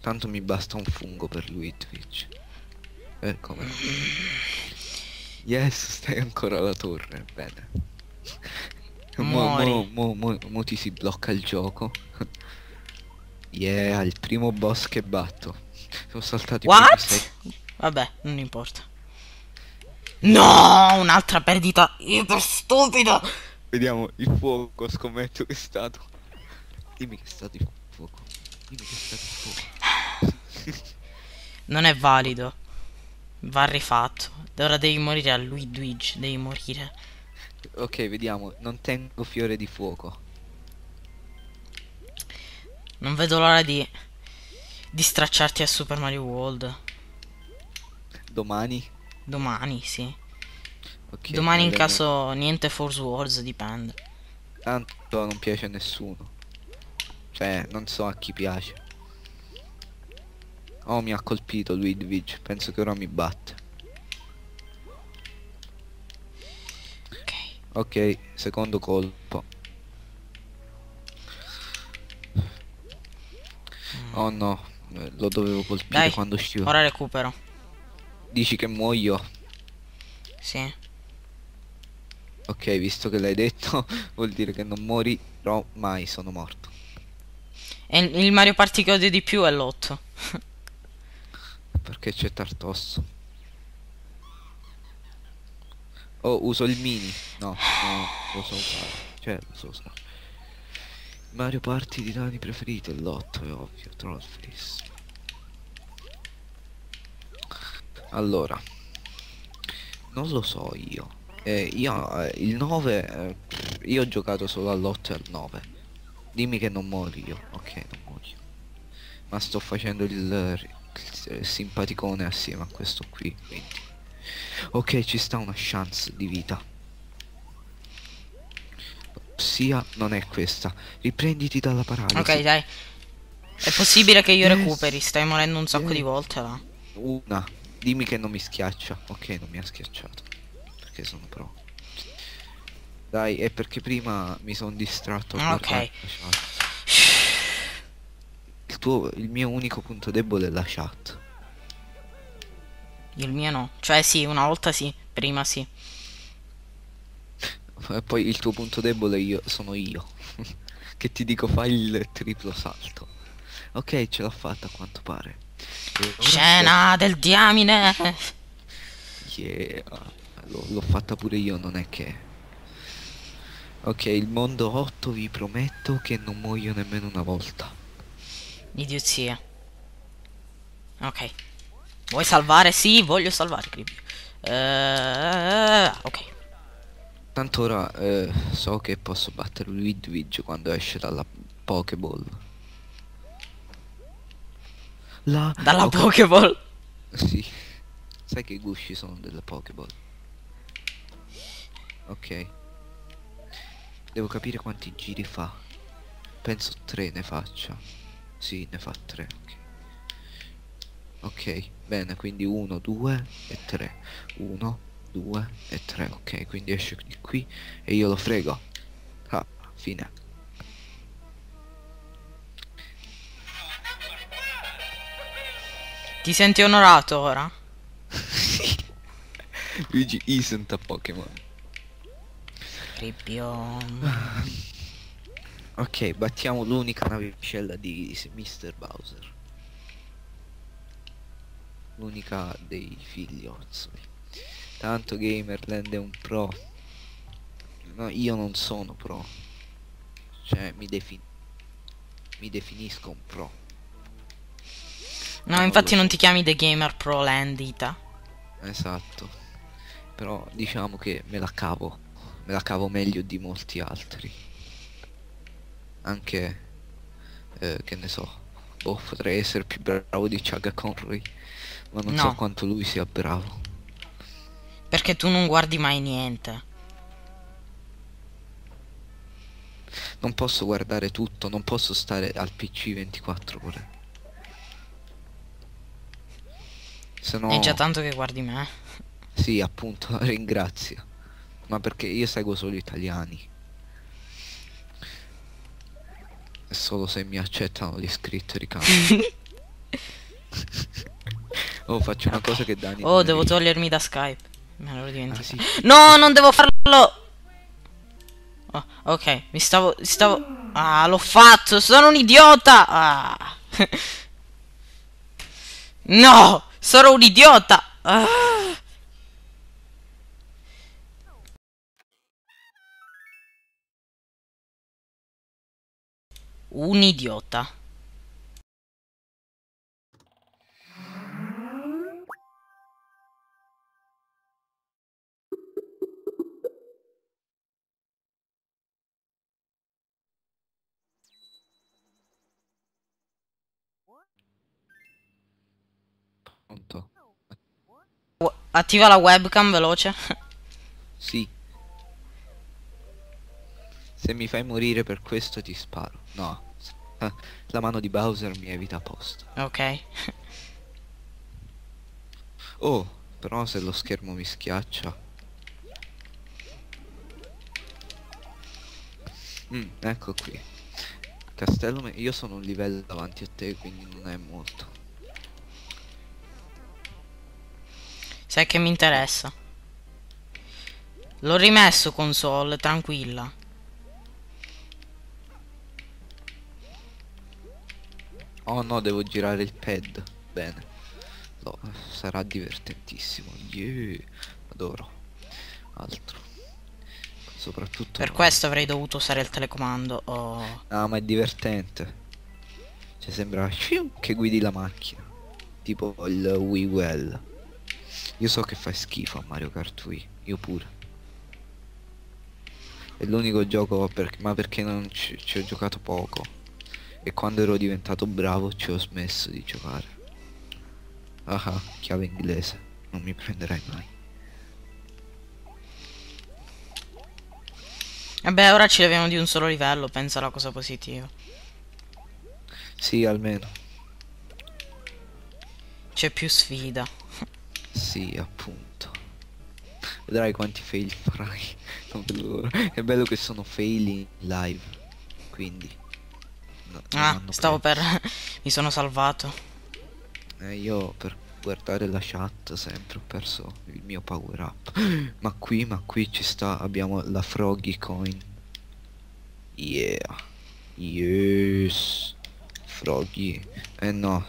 tanto mi basta un fungo per lui Twitch. Eh, come? Yes, stai ancora alla torre, bene. Mo, mo, mo, mo, mo ti si blocca il gioco. Yeah, il primo boss che batto. Sono saltati What? Vabbè, non importa. No, un'altra perdita iper stupida. Vediamo il fuoco, scommetto che è stato. Dimmi che è stato il fuoco. Dimmi che è stato il fuoco. Non è valido. Va rifatto. Ora devi morire a lui Luigi, devi morire. Ok, vediamo. Non tengo fiore di fuoco. Non vedo l'ora di di stracciarti a Super Mario World. Domani. Domani, sì. Ok. Domani in caso niente Force Wars dipende. Tanto non piace a nessuno. Cioè, non so a chi piace. Oh, mi ha colpito Ludwig. Penso che ora mi batte. Ok. Ok, secondo colpo. Oh no, lo dovevo colpire Dai, quando uscivo. ora recupero. Dici che muoio? Sì. Ok, visto che l'hai detto, <laughs> vuol dire che non morirò mai, sono morto. E il Mario Party che odio di più è l'8. <laughs> Perché c'è Tartosso. Oh, uso il mini. No, no, lo so usare. Cioè, lo so usare. Mario Party di Dani preferito è l'8, è ovvio, Trollface. Allora. Non lo so io. Eh, io eh, il 9 eh, io ho giocato solo all'8 e al 9. Dimmi che non muori io. Ok, non muoio. Ma sto facendo il, il, il simpaticone assieme a questo qui, quindi. Ok, ci sta una chance di vita. Sia non è questa. Riprenditi dalla paralisi. Ok, dai. È possibile che io Yes. recuperi, stai morendo un sacco di volte là. Una. Dimmi che non mi schiaccia. Ok, non mi ha schiacciato. Perché sono pro. Dai, è perché prima mi sono distratto. Ah, ok. Il tuo, il mio unico punto debole è la chat. Il mio no. Cioè sì, una volta sì, prima sì. <laughs> E poi il tuo punto debole io sono io. <laughs> che ti dico fai il triplo salto. Ok, ce l'ho fatta a quanto pare. Scena del diamine. Yeah. L'ho, fatta pure io, non è che... Ok, il mondo 8 vi prometto che non muoio nemmeno una volta. Idiozia. Ok. Vuoi salvare? Sì, voglio salvare, Cribbio. Eh, ok. Tanto ora eh, so che posso battere Ludwig quando esce dalla Pokéball. La... Dalla cap- Pokéball. <laughs> Sì. Sai che i gusci sono delle Pokéball. Ok. Devo capire quanti giri fa. Penso tre ne faccia. Sì, ne fa tre. Ok. Ok, bene, quindi 1, 2 e 3. 1, 2 e 3. Ok, quindi esce di qui e io lo frego. Ah, fine. Ti senti onorato ora? <laughs> Luigi isn't a Pokémon. Cribbio. Ok, battiamo l'unica navicella di Mr. Bowser. L'unica dei figliozzoli. Tanto Gamerland è un pro. No, io non sono pro. Cioè, mi, defin- mi definisco un pro. No, infatti non so. ti chiami The Gamer Pro Landita. Esatto. Però diciamo che me la cavo. Me la cavo meglio di molti altri. Anche eh, che ne so. Boh, potrei essere più bravo di Chaga Conroy. Ma non so No. quanto lui sia bravo. Perché tu non guardi mai niente. Non posso guardare tutto, non posso stare al PC 24 ore. Se no... È già tanto che guardi me. Sì, appunto, <laughs> ringrazio. Ma perché io seguo solo italiani. E solo se mi accettano gli iscritti ricambio. <laughs> oh, faccio una cosa che Dani... Oh, devo togliermi da Skype. Me l'ero dimenticato. Ah, sì. No, non devo farlo. Oh, ok, mi stavo, stavo... Ah, l'ho fatto, sono un idiota. Ah. <laughs> no, sono un idiota. Ah. Un idiota. Attiva la webcam veloce. Sì. Se mi fai morire per questo ti sparo. No. <laughs> La mano di Bowser mi evita posto. ok. <laughs> Oh, però se lo schermo mi schiaccia. Mm, ecco qui. Castello, io sono un livello davanti a te, quindi non è molto. Sai che mi interessa. L'ho rimesso console, tranquilla. Oh no, devo girare il pad. Bene. No, sarà divertentissimo. Yeah. Adoro. Altro. Soprattutto... Per questo avrei dovuto usare il telecomando. Oh. Ah, ma è divertente. Cioè sembra che guidi la macchina. Tipo il Wii Well. Io so che fai schifo a Mario Kart Wii. Io pure. È l'unico gioco per... ma perché non ci, ci ho giocato poco. E quando ero diventato bravo ci ho smesso di giocare. Ah ah, chiave inglese. Non mi prenderai mai. Vabbè, ora ci leviamo di un solo livello, penso alla cosa positiva. Sì, almeno. C'è più sfida. Sì, appunto. Vedrai quanti fail farai. <laughs> Non vedo l'ora. È bello che sono fail in live. Quindi. no, Ah, stavo per... <laughs> mi sono salvato. Eh, io per guardare la chat sempre ho perso il mio power up. <gasps> Ma qui, ma qui ci sta. Abbiamo la Froggy Coin. Yeah. Yes. Froggy. Eh no.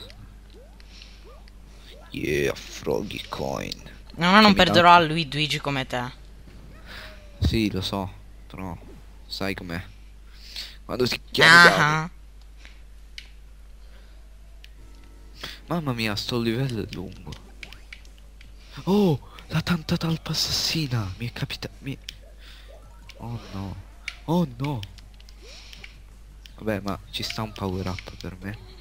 Yeah, Froggy Coin. No, no, non perderò a lui Luigi come te. Sì, lo so, però sai com'è. Quando si chiama Dani- Ah, Mamma mia, sto livello è lungo. Oh, la tanta talpa assassina. Mi è capita... Mi... Oh no. Oh no. Vabbè, ma ci sta un power up per me.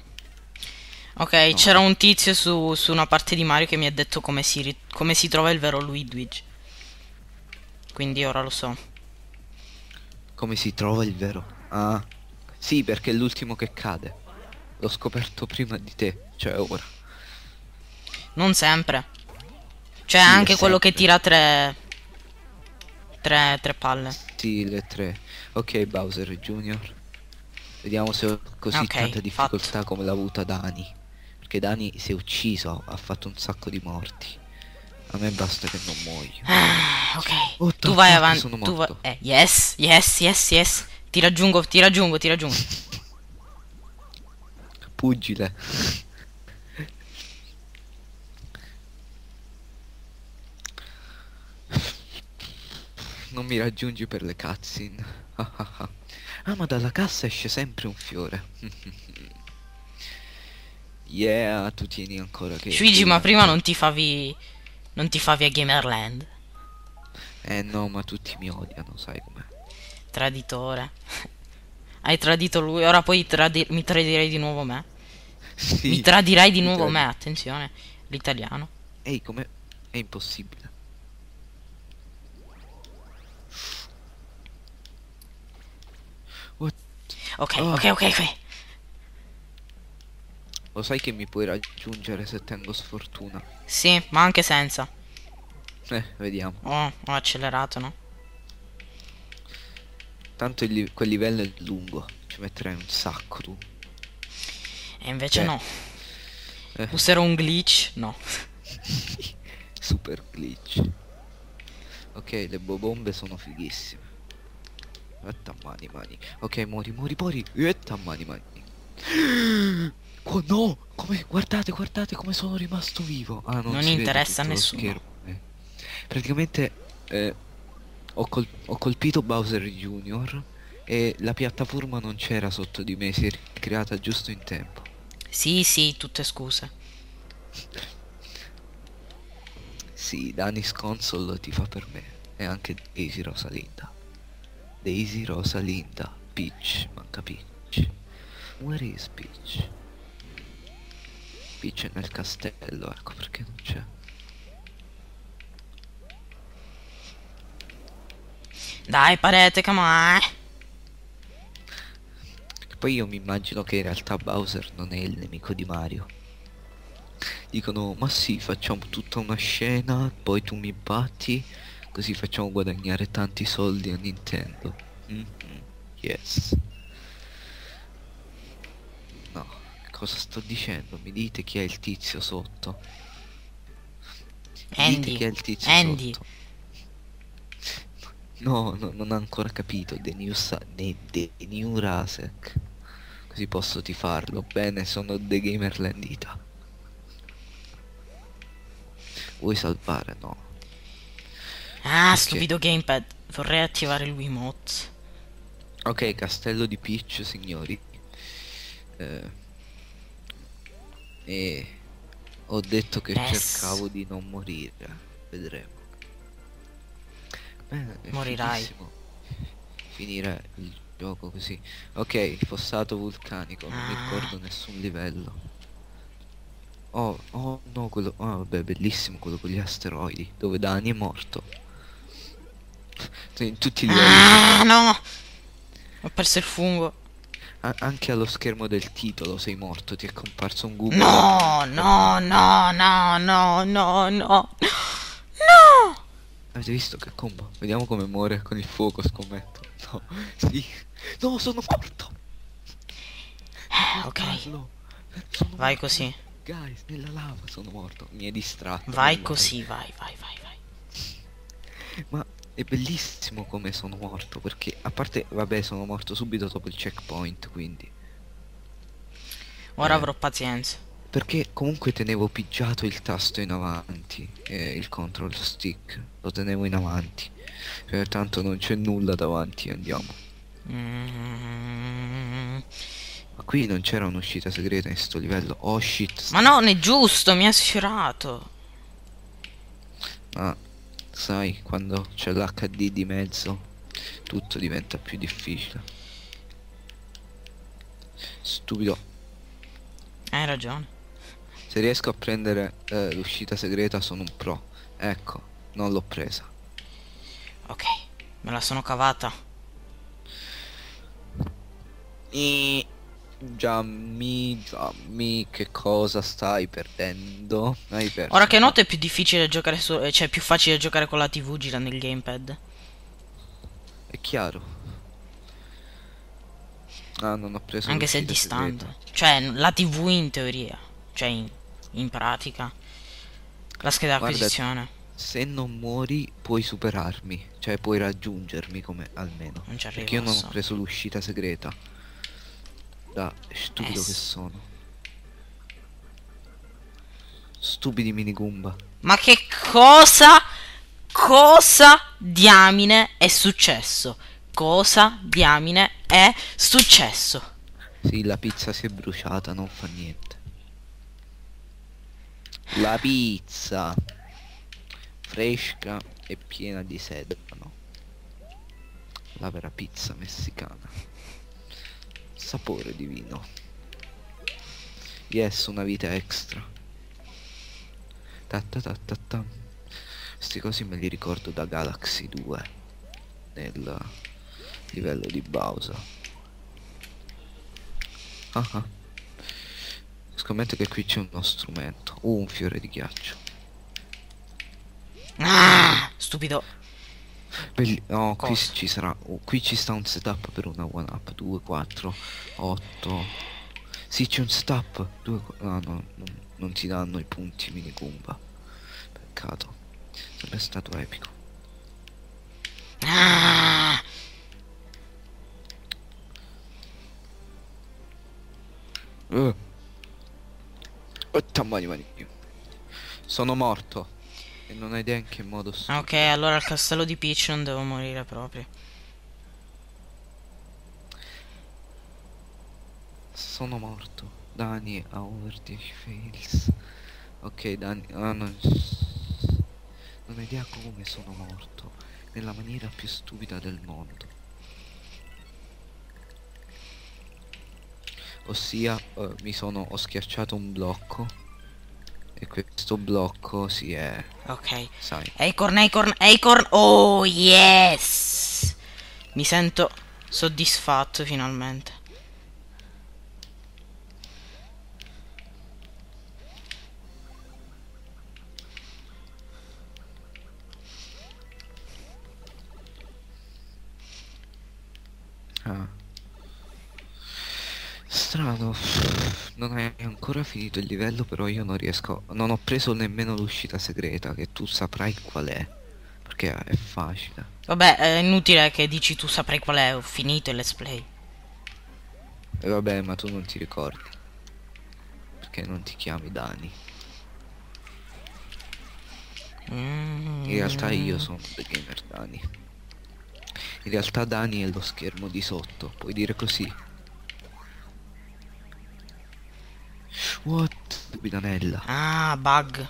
Ok, No. c'era un tizio su, su una parte di Mario che mi ha detto come si, come si trova il vero Luigi. Quindi ora lo so. Come si trova il vero? Ah. Sì, perché è l'ultimo che cade. L'ho scoperto prima di te, cioè ora. Non sempre. Cioè Sì, anche quello che sempre. tira tre... Tre, tre palle. Sì, le tre. Ok, Bowser Junior. Vediamo se ho così Ok, tanta fatto. difficoltà come l'ha avuta Dani. Perché Dani si è ucciso, ha fatto un sacco di morti. A me basta che non muoio. Ah, ok. Oh, tu vai avanti. sono Tu morto. Eh, yes, yes, yes, yes. Ti raggiungo, ti raggiungo, ti raggiungo. <laughs> Pugile. Non mi raggiungi per le cutscene. <laughs> ah, ma dalla cassa esce sempre un fiore. <laughs> yeah, tu tieni ancora che... Luigi, ma prima non ti favi... Non ti favi a Gamerland. Eh no, ma tutti mi odiano, sai com'è. Traditore. <laughs> Hai tradito lui, ora poi tradi- mi tradirai di nuovo me. Sì. Mi tradirai di mi nuovo me, attenzione. L'italiano. Ehi, com'è? È impossibile. What? Ok, Oh. ok, ok, ok. Lo sai che mi puoi raggiungere se tengo sfortuna? Sì, ma anche senza. Eh, vediamo. Oh, ho accelerato, no? Tanto li- quel livello è lungo. Ci metterai un sacco tu. E invece Eh. no. Eh. Userò un glitch? No. <laughs> Super glitch. Ok, le bombe sono fighissime. Etta mani mani. Ok, muori, muori, muori. Etta mani mani. <gasps> <gasps> Oh no! Come, guardate, guardate come sono rimasto vivo. Ah, non, Non interessa a nessuno. schermo, eh. Praticamente eh, ho, col- ho colpito Bowser Jr. e la piattaforma non c'era sotto di me, si è ricreata giusto in tempo. Sì, sì, tutte scuse. <laughs> Sì, Danis Console ti fa per me. E anche Daisy Rosalinda. Daisy Rosalinda. Peach, manca Peach. Where is Peach? Peach è nel castello, ecco perché non c'è. Dai, parete, come on. Poi io mi immagino che in realtà Bowser non è il nemico di Mario. Dicono, ma sì, facciamo tutta una scena, poi tu mi batti, così facciamo guadagnare tanti soldi a Nintendo. Mhm, Yes. No, cosa sto dicendo? Mi dite chi è il tizio sotto? Mi Andy. Dite chi è il tizio Andy. sotto? No, no, non ho ancora capito. The New, Sa- the, the new Rasek. Così posso tifarlo. Bene, sono The Gamer Landita. Vuoi salvare? No. Ah, Ok. stupido gamepad. Vorrei attivare il Wiimote. Ok, castello di Peach, signori. Eh, e ho detto che Yes. cercavo di non morire. Vedremo. È Morirai. Finire il gioco così. Ok, fossato vulcanico, non mi Ah. ricordo nessun livello. Oh, oh no, quello... Ah, vabbè, bellissimo quello con gli asteroidi, dove Dani è morto. In tutti i livelli. Ah, no! Ho perso il fungo. Anche allo schermo del titolo sei morto, ti è comparso un Google. No, no, no, no, no, no, no. No! Avete visto che combo? Vediamo come muore con il fuoco, scommetto. No, sì. No, sono morto. Eh, ok. Sono Vai morto. così. Guys, nella lava sono morto. Mi è distratto. Vai così, vai, vai, vai, vai. Ma è bellissimo come sono morto, perché a parte, vabbè, sono morto subito dopo il checkpoint, quindi. Ora Eh. avrò pazienza. Perché comunque tenevo pigiato il tasto in avanti, eh, il control stick, lo tenevo in avanti. Cioè, tanto non c'è nulla davanti, andiamo. Mm. Ma qui non c'era un'uscita segreta in sto livello. Oh shit. Ma non è giusto, mi ha sfiorato. Ma sai, quando c'è l'HD di mezzo, tutto diventa più difficile. Stupido. Hai ragione. Se riesco a prendere eh, l'uscita segreta sono un pro. Ecco, non l'ho presa. Ok, me la sono cavata. E... Giammi, Giammi, che cosa stai perdendo? Hai perso. Ora che noto è più difficile giocare su... eh, cioè è più facile giocare con la TV girando il gamepad. È chiaro. Ah, non ho preso Anche se è distante. segreta. Cioè, la TV in teoria. Cioè, in, in pratica. La scheda d'acquisizione. Se non muori puoi superarmi, cioè puoi raggiungermi come almeno. Non ci arrivo. Perché io non ho adesso. preso l'uscita segreta. Da stupido Eh, che sono. Stupidi minigumba. Ma che cosa? Cosa diamine è successo? Cosa diamine è successo? Sì, la pizza si è bruciata, non fa niente. La pizza fresca e piena di sedano. La vera pizza messicana. Sapore divino. Yes, una vita extra. Ta ta ta ta ta. Sti cosi me li ricordo da Galaxy 2 nel livello di Bowser. Ah ah. Scommetto che qui c'è uno strumento. Uh, un fiore di ghiaccio. Ah, stupido. Belli- no, qui Cosa? ci sarà. oh, qui ci sta un setup per una one up. 2, 4, 8. Sì, c'è un setup. 2, no, no, non, non ti danno i punti mini Goomba. Peccato. Sarebbe stato epico. Ah, Uh. Oh, tammani, mani. Sono morto. E non hai idea in che modo sto. ok, allora al castello di Peach non devo morire proprio. Sono morto. Dani ha over 10 fails. Ok, Dani. Ah, non... non hai idea come sono morto. Nella maniera più stupida del mondo. Ossia, eh, mi sono. ho schiacciato un blocco. E questo blocco si è. Ok. sai. Acorn, Acorn, Acorn. Oh, yes! Mi sento soddisfatto finalmente. Ah. Strano, non hai ancora finito il livello, però io non riesco. Non ho preso nemmeno l'uscita segreta, che tu saprai qual è. Perché è facile. Vabbè, è inutile che dici tu saprai qual è, ho finito il let's play. E vabbè, ma tu non ti ricordi. Perché non ti chiami Dani. Mm. In realtà io sono The Gamer Dani. In realtà Dani è lo schermo di sotto, puoi dire così. What? Bidanella. Ah, bug.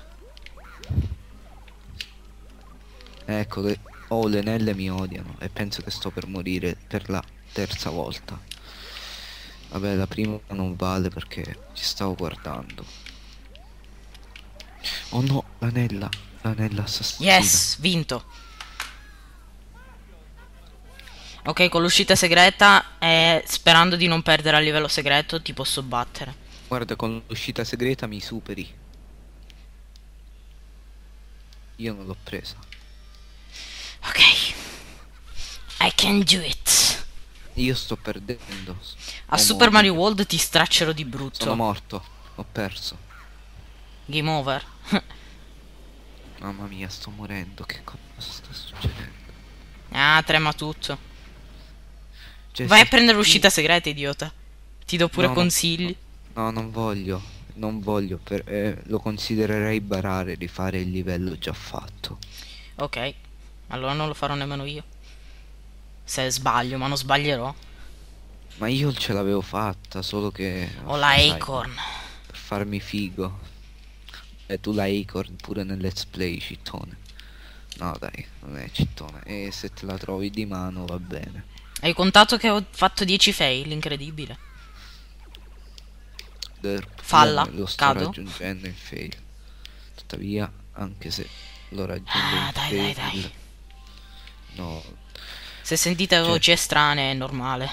Ecco, le... oh, le nelle mi odiano e penso che sto per morire per la terza volta. Vabbè, la prima non vale perché ci stavo guardando. Oh no, l'anella, l'anella assassina. Yes, vinto. Ok, con l'uscita segreta e sperando di non perdere a livello segreto ti posso battere. Guarda, con l'uscita segreta mi superi. Io non l'ho presa. Ok. I can do it. Io sto perdendo. A Ho Super morto. Mario World ti straccerò di Sono brutto. morto. Ho perso. Game over. <laughs> Mamma mia, sto morendo. Che cosa sta succedendo? ah, trema tutto. Cioè, Vai a prendere l'uscita segreta, idiota. Ti do pure no, consigli. No, non voglio. Non voglio. Per, eh, lo considererei barare rifare il livello già fatto. Ok. Allora non lo farò nemmeno io. Se sbaglio, ma non sbaglierò. Ma io ce l'avevo fatta, solo che... Ho la sai, Acorn. Per farmi figo. E tu la Acorn pure nel let's play, cittone. No dai, non è cittone. E se te la trovi di mano va bene. Hai contato che ho fatto 10 fail, incredibile. Falla, lo sto cado. raggiungendo in fail. Tuttavia, anche se lo raggiungo Ah, dai, fail... dai, dai. No. Se sentite Cioè- voci strane è normale.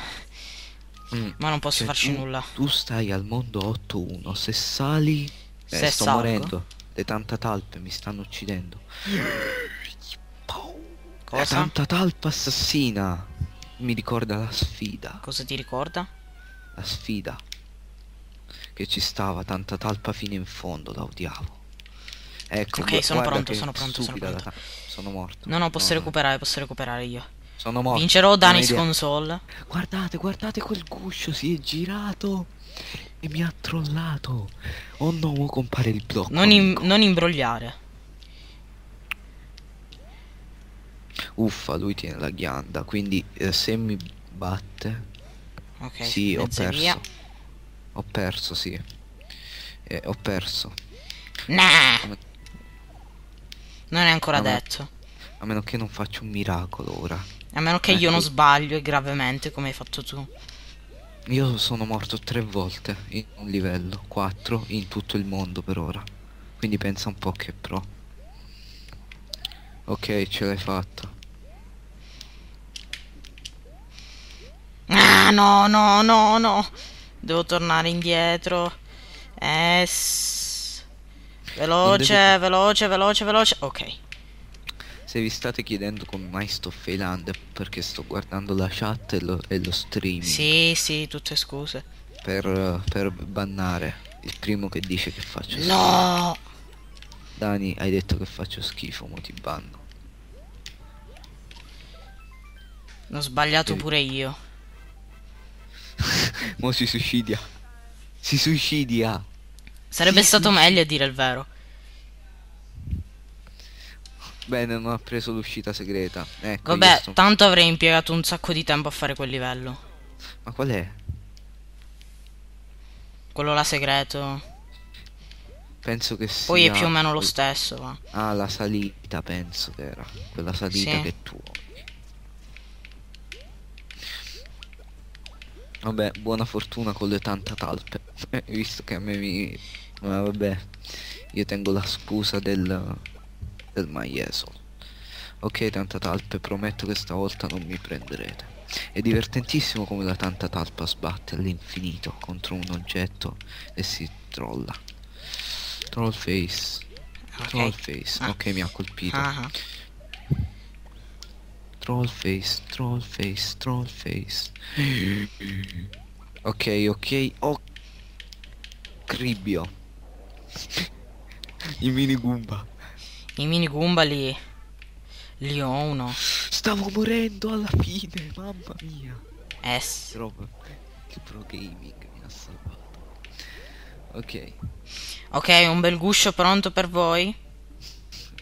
mm, Ma non posso cioè, farci tu- nulla. Tu stai al mondo 8-1, se sali... Eh, Se sto salgo. morendo. Le tante talpe mi stanno uccidendo. La Cosa? tanta talpa assassina. Mi ricorda la sfida. Cosa ti ricorda? La sfida. Che ci stava tanta talpa fino in fondo, la odiavo. Ecco, Ok, sono pronto, sono pronto, sono pronto. ta- Sono morto. No, no, posso recuperare, posso recuperare io. Sono morto. Vincerò Danis console. Guardate, guardate quel guscio, si è girato e mi ha trollato. Oh no, mo compare il blocco. Non, im- amico. non imbrogliare. Uffa, lui tiene la ghianda, quindi eh, se mi batte... Ok, sì, ho perso. via. Ho perso, sì. Eh, ho perso. Nah, Come- non è ancora ma- detto. A meno che non faccio un miracolo ora. A meno che io Ecco. non sbaglio e gravemente come hai fatto tu. Io sono morto tre volte in un livello, quattro in tutto il mondo per ora. Quindi pensa un po' che pro. Ok, ce l'hai fatta. Ah, no, no, no, no. Devo tornare indietro. Eh, s- Veloce, devi- veloce, veloce, veloce. Ok. Se vi state chiedendo come mai sto failando è perché sto guardando la chat e lo, e lo streaming Sì, sì, tutte scuse. per, per bannare il primo che dice che faccio schifo. No! Dani, hai detto che faccio schifo, mo ti banno. L'ho sbagliato Sì. pure io. <laughs> mo si suicidia. Si suicidia. Sarebbe Sì, stato sì, meglio a dire il vero. Bene, non ha preso l'uscita segreta. Ecco, Vabbè, sto- tanto avrei impiegato un sacco di tempo a fare quel livello. Ma qual è? Quello là segreto. Penso che sia... Poi è più o meno lo stesso, va. Ah, la salita penso che era. Quella salita Sì. che tu Vabbè, buona fortuna con le tante talpe. <laughs> Visto che a me mi... Ma vabbè, io tengo la scusa del... del maiesolo. Ok, tanta talpe, prometto che stavolta non mi prenderete. È divertentissimo come la tanta talpa sbatte all'infinito contro un oggetto e si trolla. Troll face. Troll Ok. face. Ah. Ok, mi ha colpito. Ah, Troll face, troll face, troll face. ok, ok. Oh. Cribbio. I mini Goomba. I mini Goomba li... Li ho uno. Stavo morendo alla fine, mamma mia. Eh sì. Però il pro gaming mi ha salvato. Ok, Ok, un bel guscio pronto per voi?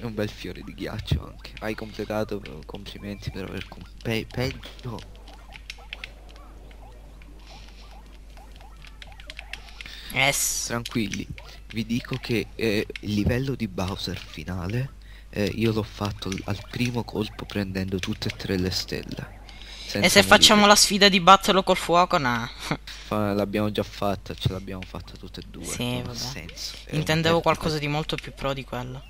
È un bel fiore di ghiaccio anche. Hai completato, complimenti per aver com- pe- peggio. Eh sì. Tranquilli, vi dico che eh, il livello di Bowser finale eh, io l'ho fatto al primo colpo prendendo tutte e tre le stelle. E se facciamo la sfida di batterlo col fuoco, no. L'abbiamo già fatta, ce l'abbiamo fatta tutte e due. Sì, non vabbè. senso. Intendevo qualcosa di molto più pro di quello.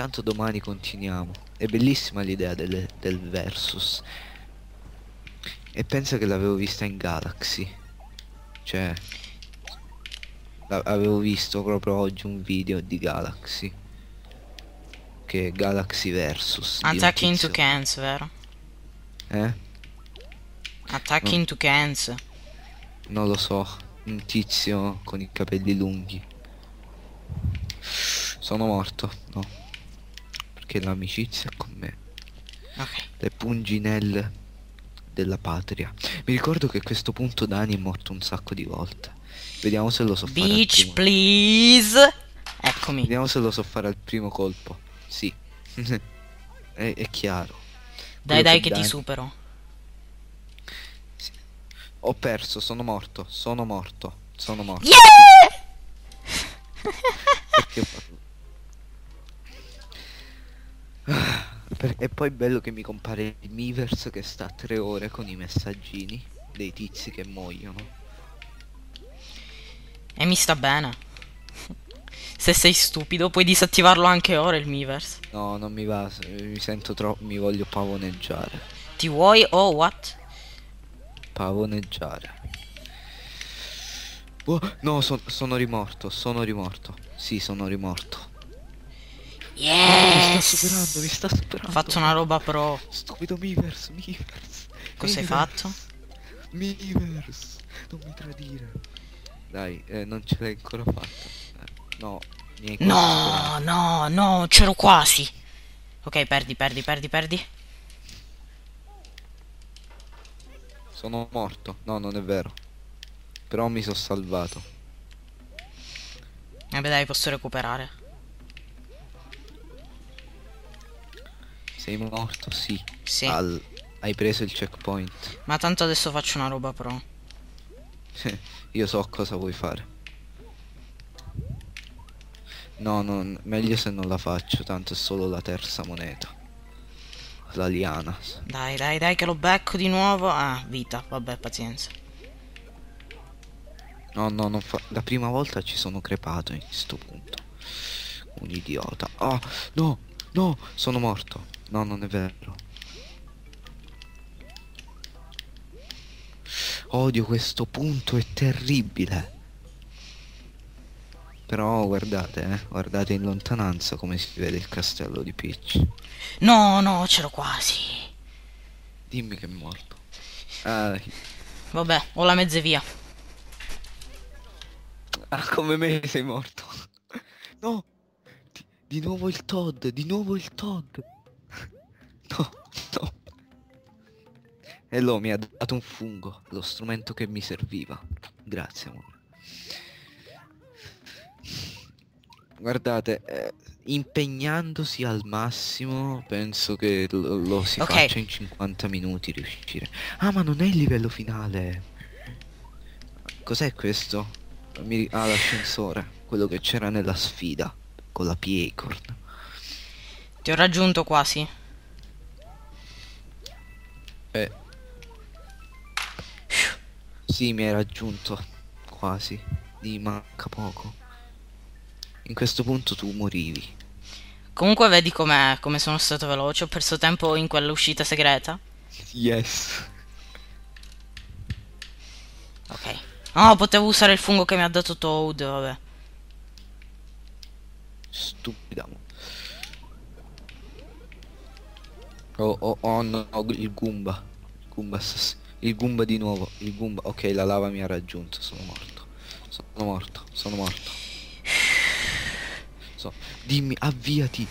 Tanto domani continuiamo. È bellissima l'idea delle- del versus. E pensa che l'avevo vista in Galaxy. Cioè... avevo visto proprio oggi un video di Galaxy. Che è Galaxy versus. Attacking to cans, vero? Eh? Attacking to cans. Non lo so. Un tizio con i capelli lunghi. Sono morto. No. Perché l'amicizia con me. Ok. Le punginelle della patria. Mi ricordo che a questo punto Dani è morto un sacco di volte. Vediamo se lo so fare Beach, please. Eccomi. Vediamo se lo so fare al primo colpo. Sì. <laughs> è, è chiaro. Dai, Quello dai, che ti Dani- supero. Ho perso, sono morto, sono morto, sono morto. Yeah! Perché ho E poi è bello che mi compare il Miiverse che sta a tre ore con i messaggini dei tizi che muoiono. E mi sta bene. Se sei stupido, puoi disattivarlo anche ora il Miiverse. No, non mi va, mi sento troppo, mi voglio pavoneggiare. Ti vuoi? Oh, what? Pavoneggiare. Oh, no, son- sono rimorto, sono rimorto. Sì, sono rimorto. Mi sta superando, mi Yes! sta superando. Ho fatto una roba pro. Stupido Miiverse, Miiverse. Cosa hai Miiverse, fatto? Miiverse, non mi tradire. Dai, eh, non ce l'hai ancora fatta. Eh, no, mi hai No, no, no, c'ero quasi. Ok, perdi, perdi, perdi, perdi. Sono morto. No, non è vero. Però mi sono salvato. Vabbè, dai, posso recuperare. Sei morto? Sì. Sì. Al- Hai preso il checkpoint. Ma tanto adesso faccio una roba pro. <laughs> Io so cosa vuoi fare. No, non, meglio se non la faccio, tanto è solo la terza moneta. La liana. Dai, dai, dai, che lo becco di nuovo. Ah, vita. Vabbè, pazienza. No, no, non fa... La prima volta ci sono crepato in sto punto. Un idiota. Ah, no, no, sono morto. No, non è vero. Odio questo punto, è terribile. Però guardate, eh, guardate in lontananza come si vede il castello di Peach. No, no, c'ero quasi. Dimmi che è morto. Ah, Vabbè, ho la mezza via. ah, come me sei morto. No! Di, di nuovo il Todd, di nuovo il Todd. <laughs> No, no. E lo mi ha dato un fungo, lo strumento che mi serviva. Grazie, amore. Guardate, eh, impegnandosi al massimo, penso che lo, lo si Ok. faccia in 50 minuti riuscire. Ah, ma non è il livello finale. Cos'è questo? Mi... Ah, l'ascensore. Quello che c'era nella sfida. Con la P-Acorn. Ti ho raggiunto quasi. Eh. Sì, mi hai raggiunto. Quasi. Di manca poco. In questo punto tu morivi. Comunque vedi com'è, come sono stato veloce. Ho perso tempo in quella uscita segreta. Yes. Ok. No, potevo usare il fungo che mi ha dato Toad, vabbè. Stupida. mo. Oh, oh, oh no, il Goomba. Il Goomba, il Goomba di nuovo. Il Goomba. Ok, la lava mi ha raggiunto. Sono morto. Sono morto. Sono morto. So, dimmi, avviati.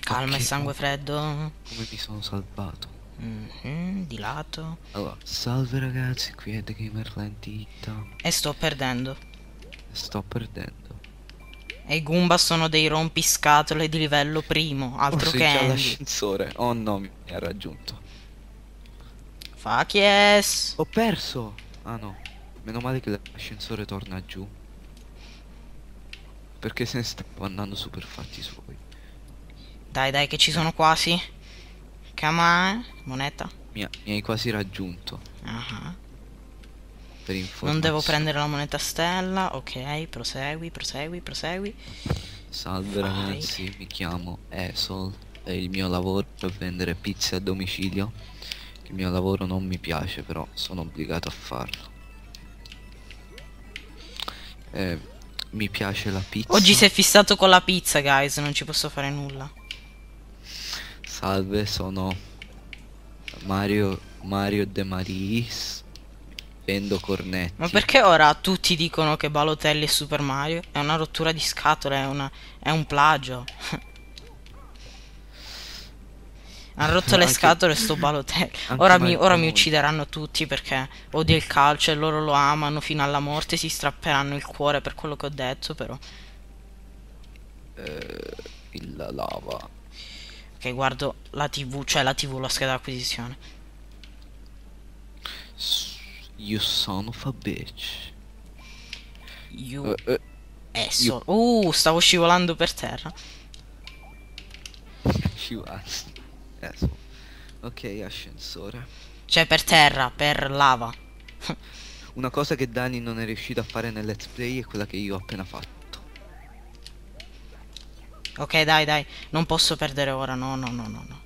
Calma Ok, e sangue freddo. Come mi sono salvato. Mhm, di lato. Allora, salve ragazzi, qui è The Gamer Lentita. E sto perdendo. Sto perdendo. E i Goomba sono dei rompiscatole di livello primo. Altro oh, sì, che Andy. l'ascensore. Oh no, mi ha raggiunto. Fuck yes. Ho perso! Ah no, meno male che l'ascensore torna giù. Perché se ne stava andando su per fatti suoi. Dai, dai, che ci sono quasi. Come on. Moneta. Mi, mi hai quasi raggiunto. Ah. Per Non devo prendere la moneta stella. Ok, prosegui, prosegui, prosegui. Salve Vai. ragazzi, mi chiamo Esol e il mio lavoro è vendere pizze a domicilio. Il mio lavoro non mi piace, però sono obbligato a farlo. Eh, mi piace la pizza. Oggi si è fissato con la pizza, guys. Non ci posso fare nulla. Salve, sono Mario Mario De Maris. Vendo cornetti. Ma perché ora tutti dicono che Balotelli è Super Mario? È una rottura di scatole, è, una- è un plagio. <laughs> Han rotto le Anche- scatole sto Balotelli. Ora mi, ora mi uccideranno tutti perché odio il calcio e loro lo amano fino alla morte. Si strapperanno il cuore per quello che ho detto, però. Eh, il la lava. Ok, guardo la TV, cioè la TV, la scheda d'acquisizione. You son of a bitch. You Eh, eh, Esso. Uh, stavo scivolando per terra. <laughs> Shivaz. Adesso. Ok, ascensore. Cioè per terra, per lava. <laughs> Una cosa che Dani non è riuscito a fare nel let's play è quella che io ho appena fatto. Ok, dai, dai, non posso perdere ora. No, no, no, no, no.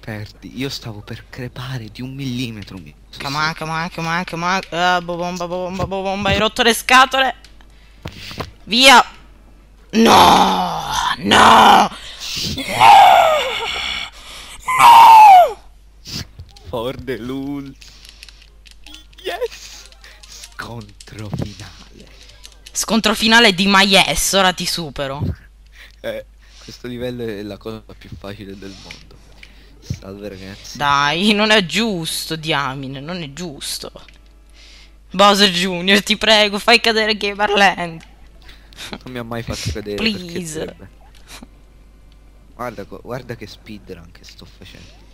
Perdi. Io stavo per crepare di un millimetro. Mi... Come on, come on, come on, come on. Ah, bomba, bomba, bomba. Hai rotto le scatole. Via. No, no. For the lul. Yes! Scontro finale. Scontro finale di My Yes, ora ti supero. Eh, questo livello è la cosa più facile del mondo. Salve ragazzi. Dai, non è giusto, diamine, non è giusto. Bowser Junior, ti prego, fai cadere Gamerland. Non mi ha mai fatto cadere. Please. Guarda, guarda che speedrun che sto facendo.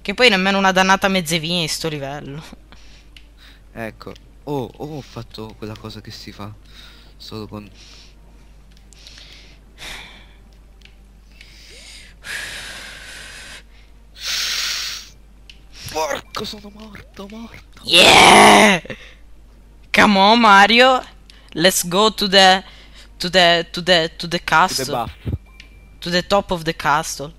Che poi nemmeno una dannata mezzevia in sto livello. Ecco. Oh, oh, ho fatto quella cosa che si fa. Solo con... Porco, sono morto, morto. Yeah! Come on, Mario. Let's go to the to the to the to the The castle. buff. To the top of the castle.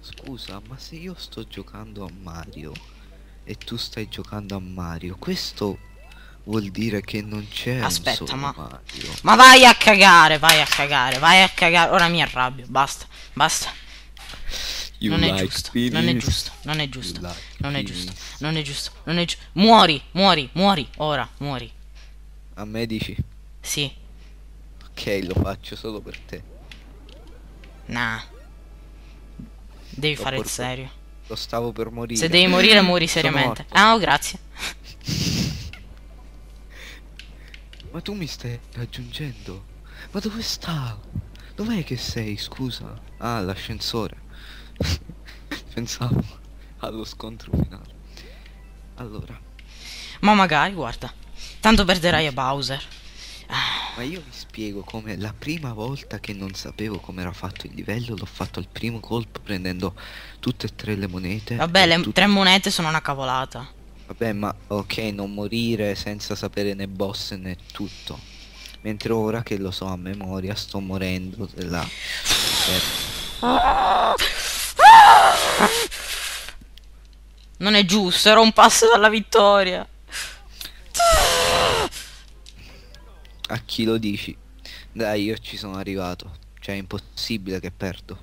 Scusa, ma se io sto giocando a Mario e tu stai giocando a Mario. Questo vuol dire che non c'è un Aspetta, ma- Mario. Ma vai a cagare, vai a cagare, vai a cagare. Ora mi arrabbio, basta, basta. Non è like giusto, non è giusto, non è giusto, like non è giusto, non è giusto, non è giusto. Muori, muori, muori, ora, muori. A me dici? Sì, Ok, lo faccio solo per te. nah. Devi L'ho fare il serio. Lo stavo per morire. Se devi morire, muori seriamente. Ah, oh, grazie. Ma tu mi stai raggiungendo? Ma dove sta? Dov'è che sei, scusa? Ah, l'ascensore. <laughs> Pensavo allo scontro finale. Allora, Ma magari, guarda. Tanto perderai a Bowser. ma io vi spiego come la prima volta che non sapevo come era fatto il livello, l'ho fatto al primo colpo prendendo tutte e tre le monete. Vabbè, le tre monete sono una cavolata. Vabbè, ma ok, non morire senza sapere né boss né tutto. Mentre ora che lo so a memoria sto morendo della... Non è giusto, era un passo dalla vittoria. A chi lo dici? Dai, io ci sono arrivato. Cioè, è impossibile che perdo.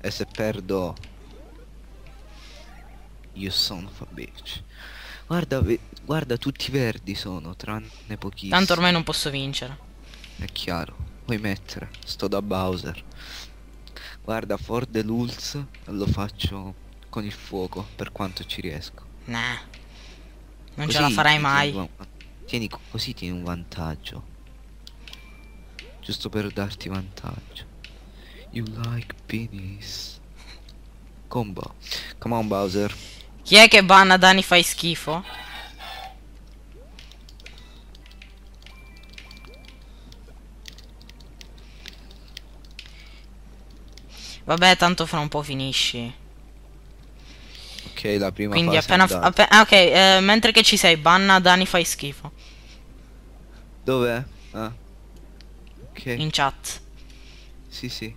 E se perdo... Io sono fa bitch. Guarda, guarda, tutti verdi sono, tranne pochissimi. Tanto ormai non posso vincere. È chiaro. Puoi mettere. Sto da Bowser. Guarda, for the lulz lo faccio con il fuoco, per quanto ci riesco. Nah. Non Così ce la farai mai. Tieni, tieni co- così tieni un vantaggio. Giusto per darti vantaggio. You like penis. Combo. Come on Bowser. Chi è che banna Dani fai schifo? Vabbè, tanto fra un po' finisci. Ok, la prima Quindi appena... f- andata. appe- ah, ok, eh, mentre che ci sei, banna Dani fai schifo. Dov'è? Ah. Ok. In chat. Sì, sì,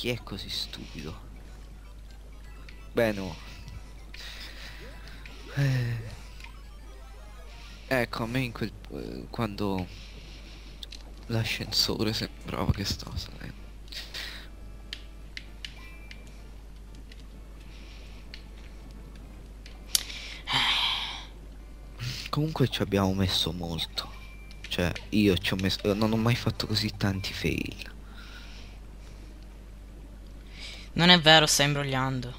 Chi è così stupido? Bene. oh. Eh. Ecco, a me in quel... eh, quando l'ascensore sembrava che stava salendo. Comunque ci abbiamo messo molto. Cioè, io ci ho messo... Non ho mai fatto così tanti fail. Non è vero, stai imbrogliando.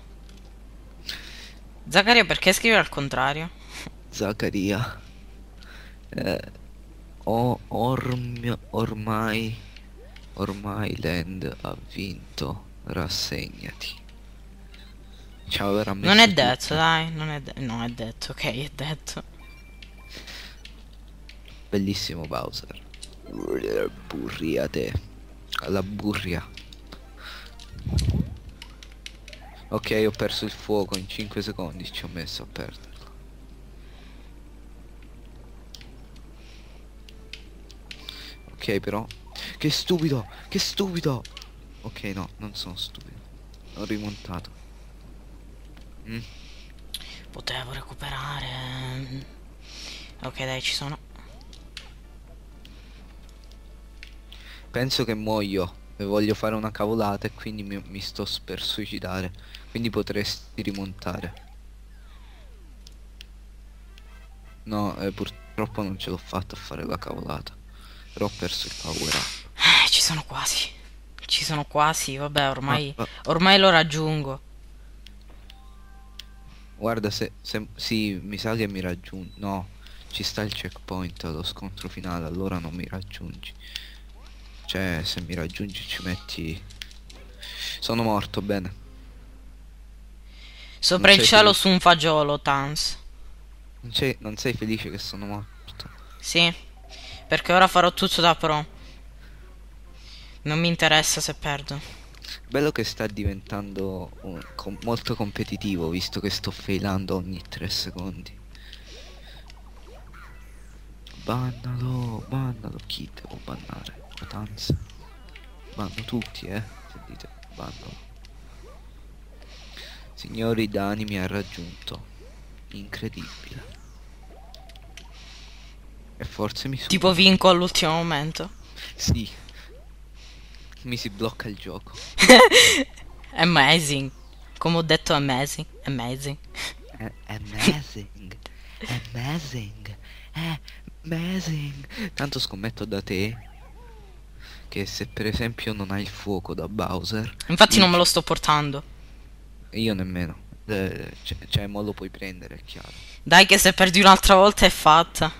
Zaccaria, perché scrive al contrario? <laughs> Zaccaria. Eh, o- orm- ormai... Ormai Land ha vinto. Rassegnati. Ciao, veramente. Non è detto, dai, non è, non è detto, ok, è detto. Bellissimo Bowser. Burriate. Alla burria. Ok, ho perso il fuoco in 5 secondi, ci ho messo a perderlo. Ok però. Che stupido! Che stupido! Ok no, non sono stupido. Ho rimontato. Mm. Potevo recuperare. Ok, dai, ci sono. Penso che muoio e voglio fare una cavolata e quindi mi, mi sto per suicidare. Quindi potresti rimontare. No, eh, purtroppo non ce l'ho fatta a fare la cavolata. Però ho perso il power up. Eh, ci sono quasi. Ci sono quasi, vabbè, ormai. Ah, ah. Ormai lo raggiungo. Guarda se, se... Sì, mi sa che mi raggiungi. No, ci sta il checkpoint allo scontro finale, allora non mi raggiungi. Cioè, se mi raggiungi ci metti... Sono morto, bene. Sopra il cielo felice? su un fagiolo, Tans. Non, sei- non sei felice che sono morto? Sì. Perché ora farò tutto da pro. Non mi interessa se perdo. Bello che sta diventando un- com- molto competitivo visto che sto failando ogni 3 secondi. Bannalo, bannalo, chi devo bannare? Cotanza. Banno tutti, eh. Sentite, bando. Signori, Dani mi ha raggiunto. Incredibile. E forse mi Tipo vinco all'ultimo momento. Sì. Mi si blocca il gioco. <laughs> Amazing. Come ho detto amazing. Amazing. È amazing. Amazing. Amazing. Tanto scommetto da te che se per esempio non hai il fuoco da Bowser, Infatti non me lo sto portando. Io nemmeno. Eh, cioè, mo lo puoi prendere, è chiaro. Dai che se perdi un'altra volta è fatta.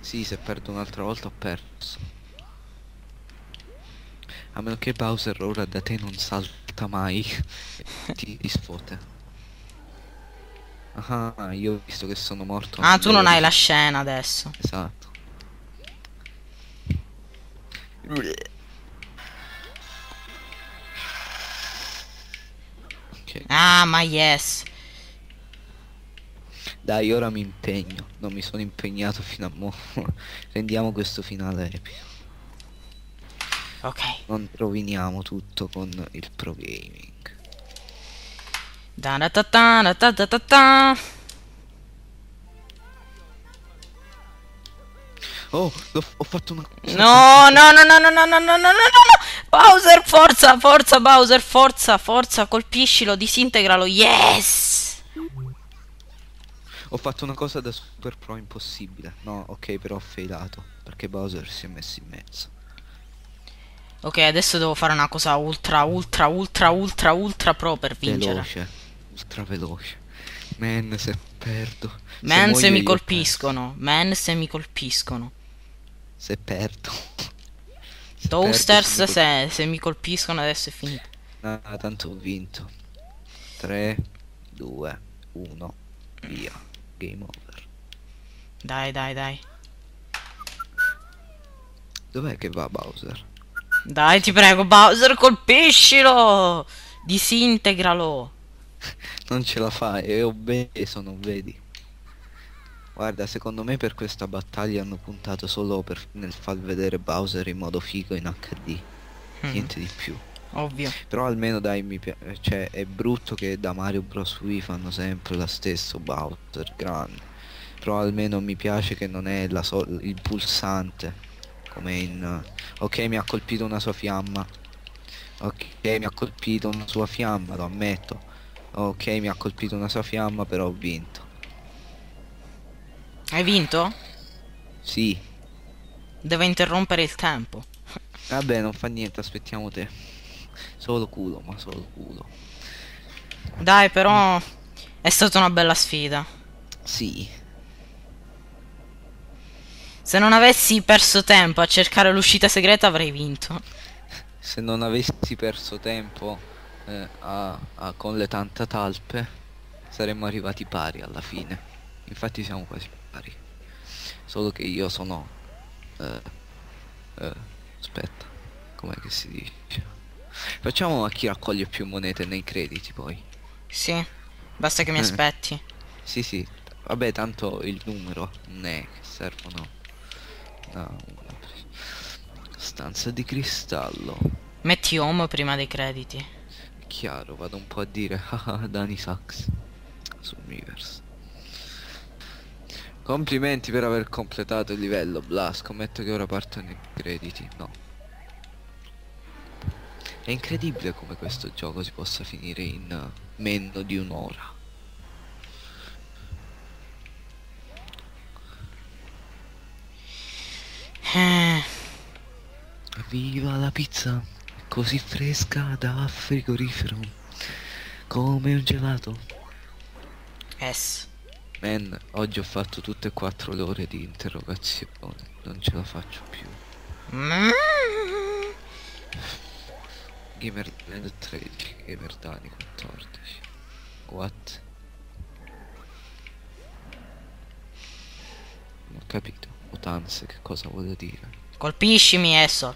Sì, se perdo un'altra volta ho perso. A meno che Bowser ora da te non salta mai. <laughs> ti, ti. Ah, io ho visto che sono morto. Ah, tu non hai la scena adesso. Esatto. Ok. Ah, ma yes. Dai, ora mi impegno. Non mi sono impegnato fino a mo'. <laughs> Rendiamo questo finale epico. Ok. Non roviniamo tutto con il pro gaming. Da da ta ta da ta ta ta Oh, ho fatto una... No, no, no, no, no, no, no, no, no, no, no. Bowser, forza, forza, Bowser, forza, forza, colpiscilo, disintegralo. Yes! Ho fatto una cosa da super pro impossibile. No, ok, però ho failato. Perché Bowser si è messo in mezzo. Ok, adesso devo fare una cosa ultra, ultra, ultra, ultra, ultra pro per vincere. Veloce. Ultra veloce. Man, se perdo. Man, muoio se mi colpiscono. Man, se mi colpiscono. Se perdo. Se Toasters, perdo, se mi se, mi colpiscono adesso è finito. col- Ah, tanto ho vinto. 3, 2, 1. Via. Game over. Dai, dai, dai. Dov'è che va Bowser? Dai, ti prego, Bowser, colpiscilo! Disintegralo. <laughs> Non ce la fa, è obeso, non vedi? Guarda, secondo me per questa battaglia hanno puntato solo per, nel far vedere Bowser in modo figo in HD. Mm, Niente di più. ovvio. Però almeno dai, mi piace. Cioè, è brutto che da Mario Bros. Wii fanno sempre la stessa Bowser grande. Però almeno mi piace che non è il pulsante. Come in. Ok, mi ha colpito una sua fiamma. Ok, mi ha colpito una sua fiamma, lo ammetto. Ok, mi ha colpito una sua fiamma, però ho vinto. Hai vinto? Sì. Deve interrompere il tempo. Vabbè, non fa niente, aspettiamo te. Solo culo, ma solo culo. Dai, però è stata una bella sfida. Sì. Se non avessi perso tempo a cercare l'uscita segreta avrei vinto. Se non avessi perso tempo eh, a- a- con le tante talpe, saremmo arrivati pari alla fine. Infatti siamo quasi. Solo che io sono... eh, eh, aspetta, com'è che si dice? Facciamo a chi raccoglie più monete nei crediti poi. Sì, basta che mi Eh. aspetti. Sì, sì. Vabbè, tanto il numero non è che servono... No, stanza di cristallo. Metti home prima dei crediti. Chiaro, vado un po' a dire <laughs> Dani Sax su Miiverse. Complimenti per aver completato il livello, Bla, scommetto che ora partono i crediti. No. È incredibile come questo gioco si possa finire in eh, meno di un'ora. Eh, Viva la pizza! Così fresca da frigorifero. Come un gelato. yes. Man, oggi ho fatto tutte e quattro le ore di interrogazione. Non ce la faccio più. Mm. Gamer nel 13, Gamer Dani 14. What? Non ho capito. Utanze, che cosa vuole dire? Colpiscimi esso.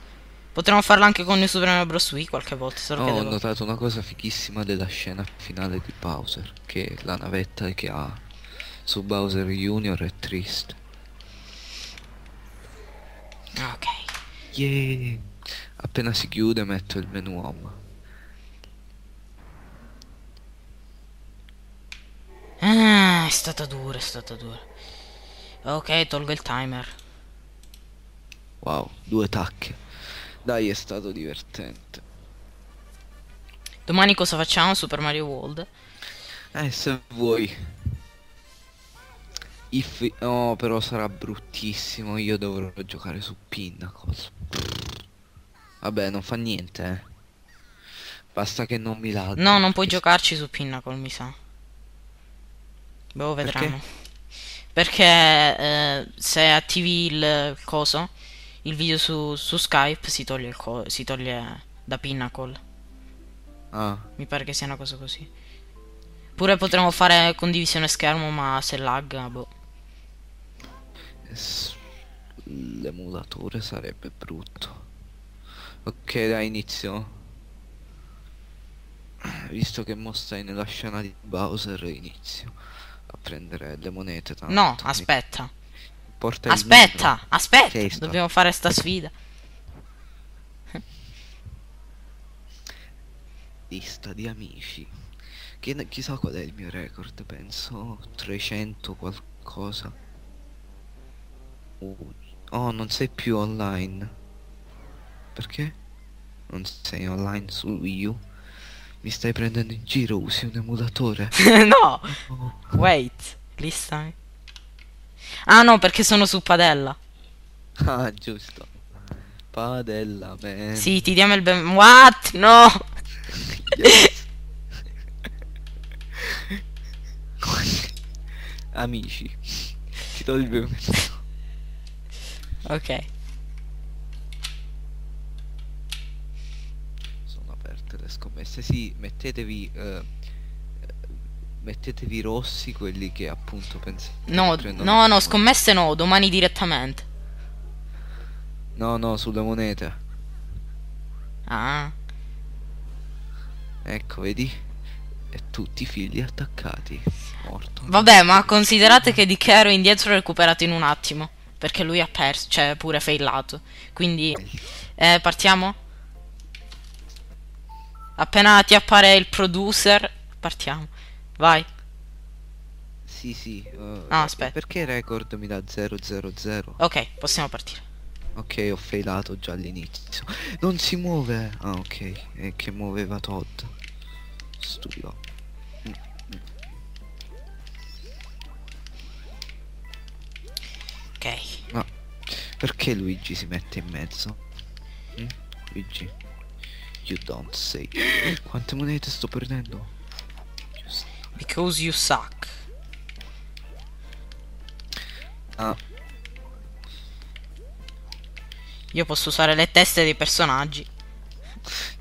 Potremmo farlo anche con New Super Mario Bros. Wii qualche volta. Che ho devo... notato una cosa fighissima della scena finale di Bowser. Che la navetta che ha su Bowser Junior è triste. Ok. Yeah. Appena si chiude metto il menu home. Ah, è stata dura, è stata dura. Ok, tolgo il timer. Wow, due tacche. Dai, è stato divertente. Domani cosa facciamo? Super Mario World? Eh, se vuoi. If... No, però sarà bruttissimo. Io dovrò giocare su Pinnacle. Vabbè, non fa niente, eh. Basta che non mi ladri. No, non puoi giocarci su Pinnacle, mi sa. Boh, vedremo. Perché eh, se attivi il coso, il video su, su Skype si toglie, si toglie da Pinnacle. Ah, Mi pare che sia una cosa così. Pure potremmo fare condivisione schermo, ma se lagga, boh. L'emulatore sarebbe brutto. Ok, dai, inizio. Visto che mo stai nella scena di Bowser, inizio a prendere le monete. Tanto. No, aspetta. Porta Aspetta, aspetta. Sta- Dobbiamo fare sta sfida. lista di amici. Chi- chissà qual è il mio record, penso 300 qualcosa. Oh, non sei più online. Perché? Non sei online su Wii U? Mi stai prendendo in giro, usi un emulatore? <laughs> no, Oh, wait. Lista. Ah no, perché sono su padella. <laughs> Ah, giusto. Padella, man. Sì, ti diamo il ben... What? No. <laughs> Amici, ti do il benvenuto. Ok. Sono aperte le scommesse. Sì, mettetevi. eh, mettetevi rossi quelli che appunto pensate. No, no, no, scommesse no, domani direttamente. No, no, sulle monete. Ah. Ecco, vedi? E tutti i figli attaccati. Morto. Vabbè, ma considerate che Di Chero indietro recuperato in un attimo. Perché lui ha perso, cioè pure failato. Quindi, eh, partiamo? Appena ti appare il producer, partiamo. Vai. Sì, sì. eh, Ah, aspetta. Perché record mi dà 000? Ok, possiamo partire. Ok, ho failato già all'inizio. Non si muove. Ah, ok. È che muoveva Todd. Stupido. Ok. Ma perché Luigi si mette in mezzo? Mm? Luigi. You don't say. <gasps> Quante monete sto perdendo? Because you suck. Ah, Io posso usare le teste dei personaggi.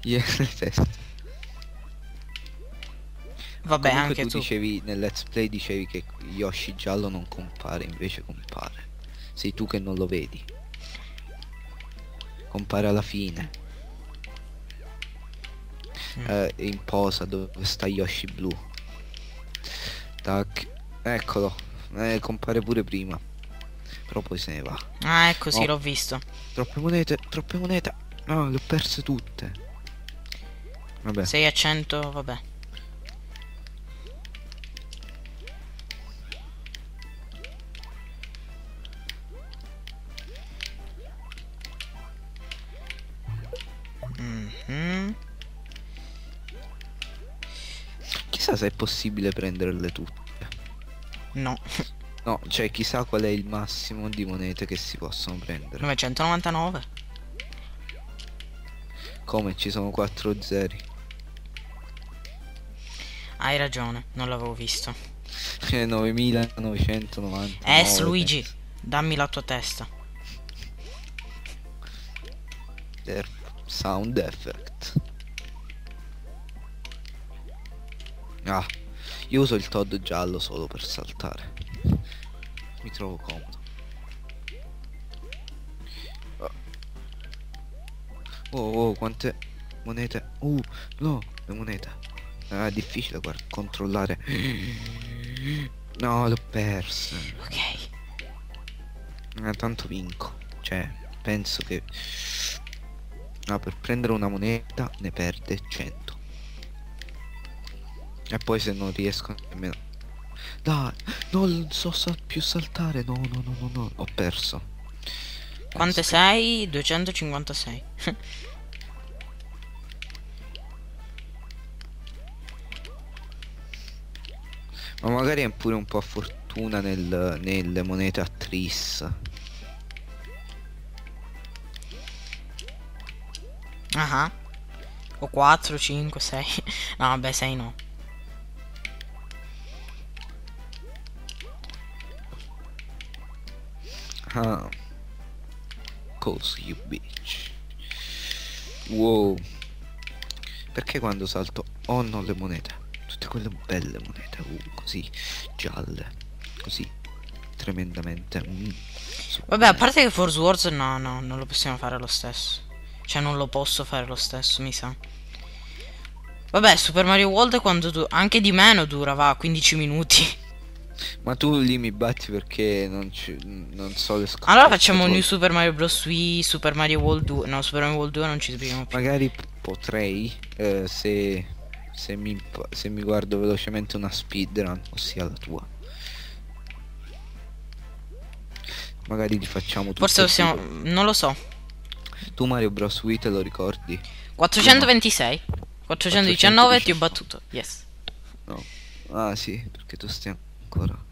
yeah, <laughs> le teste. Vabbè, Comunque anche tu, tu. dicevi nel let's play dicevi che Yoshi giallo non compare, invece compare. Sei tu che non lo vedi. Compare alla fine. Mm. Eh, in posa dove sta Yoshi blu. Tac. Eccolo. Eh, compare pure prima. Però poi se ne va. Ah, ecco, sì, Oh. l'ho visto. Troppe monete, troppe monete. No, le ho perse tutte. Vabbè. 6 a 100, vabbè. Chissà se è possibile prenderle tutte. No, No, cioè chissà qual è il massimo di monete che si possono prendere. 999. Come ci sono 4 zeri. Hai ragione, non l'avevo visto. <laughs> Eh, 9990. Es Luigi, dammi la tua testa. Sound effect. Ah, io uso il Todd giallo solo per saltare. Mi trovo comodo. Ah. Oh, oh, quante monete. Uh, no, le monete. Ah, è difficile guarda, controllare. No, l'ho persa. Ok. Eh, tanto vinco. Cioè, penso che... No, per prendere una moneta ne perde 100. E poi se non riesco nemmeno... Dai, non so sal più saltare. No, no, no, no, no. Ho perso. Quante sei? 256. <laughs> Ma magari è pure un po' a fortuna nel, nelle monete a tris. Ah. O 4, 5, 6. No, vabbè, 6 no. Ah. Così, you bitch. Wow. Perché quando salto ho no le monete? Tutte quelle belle monete. Uh, così. Gialle. Così. Tremendamente. Mm. Vabbè, a parte che Force Wars no, no, non lo possiamo fare lo stesso. Cioè non lo posso fare lo stesso, mi sa. Vabbè, Super Mario World quando tu... Anche di meno dura, va, 15 minuti. Ma tu lì mi batti perché non, ci, non so le scoperte. Allora facciamo New Super Mario Bros. Wii, Super Mario World 2. No, Super Mario World 2 non ci dobbiamo più. Magari potrei, eh, se, se, mi, se mi guardo velocemente una speedrun, ossia la tua. Magari li facciamo tutti. Forse possiamo... Non lo so. Tu Mario Bros. Wii te lo ricordi? 426. 419 ti ho battuto. Yes. No. Ah sì, perché tu stai ancora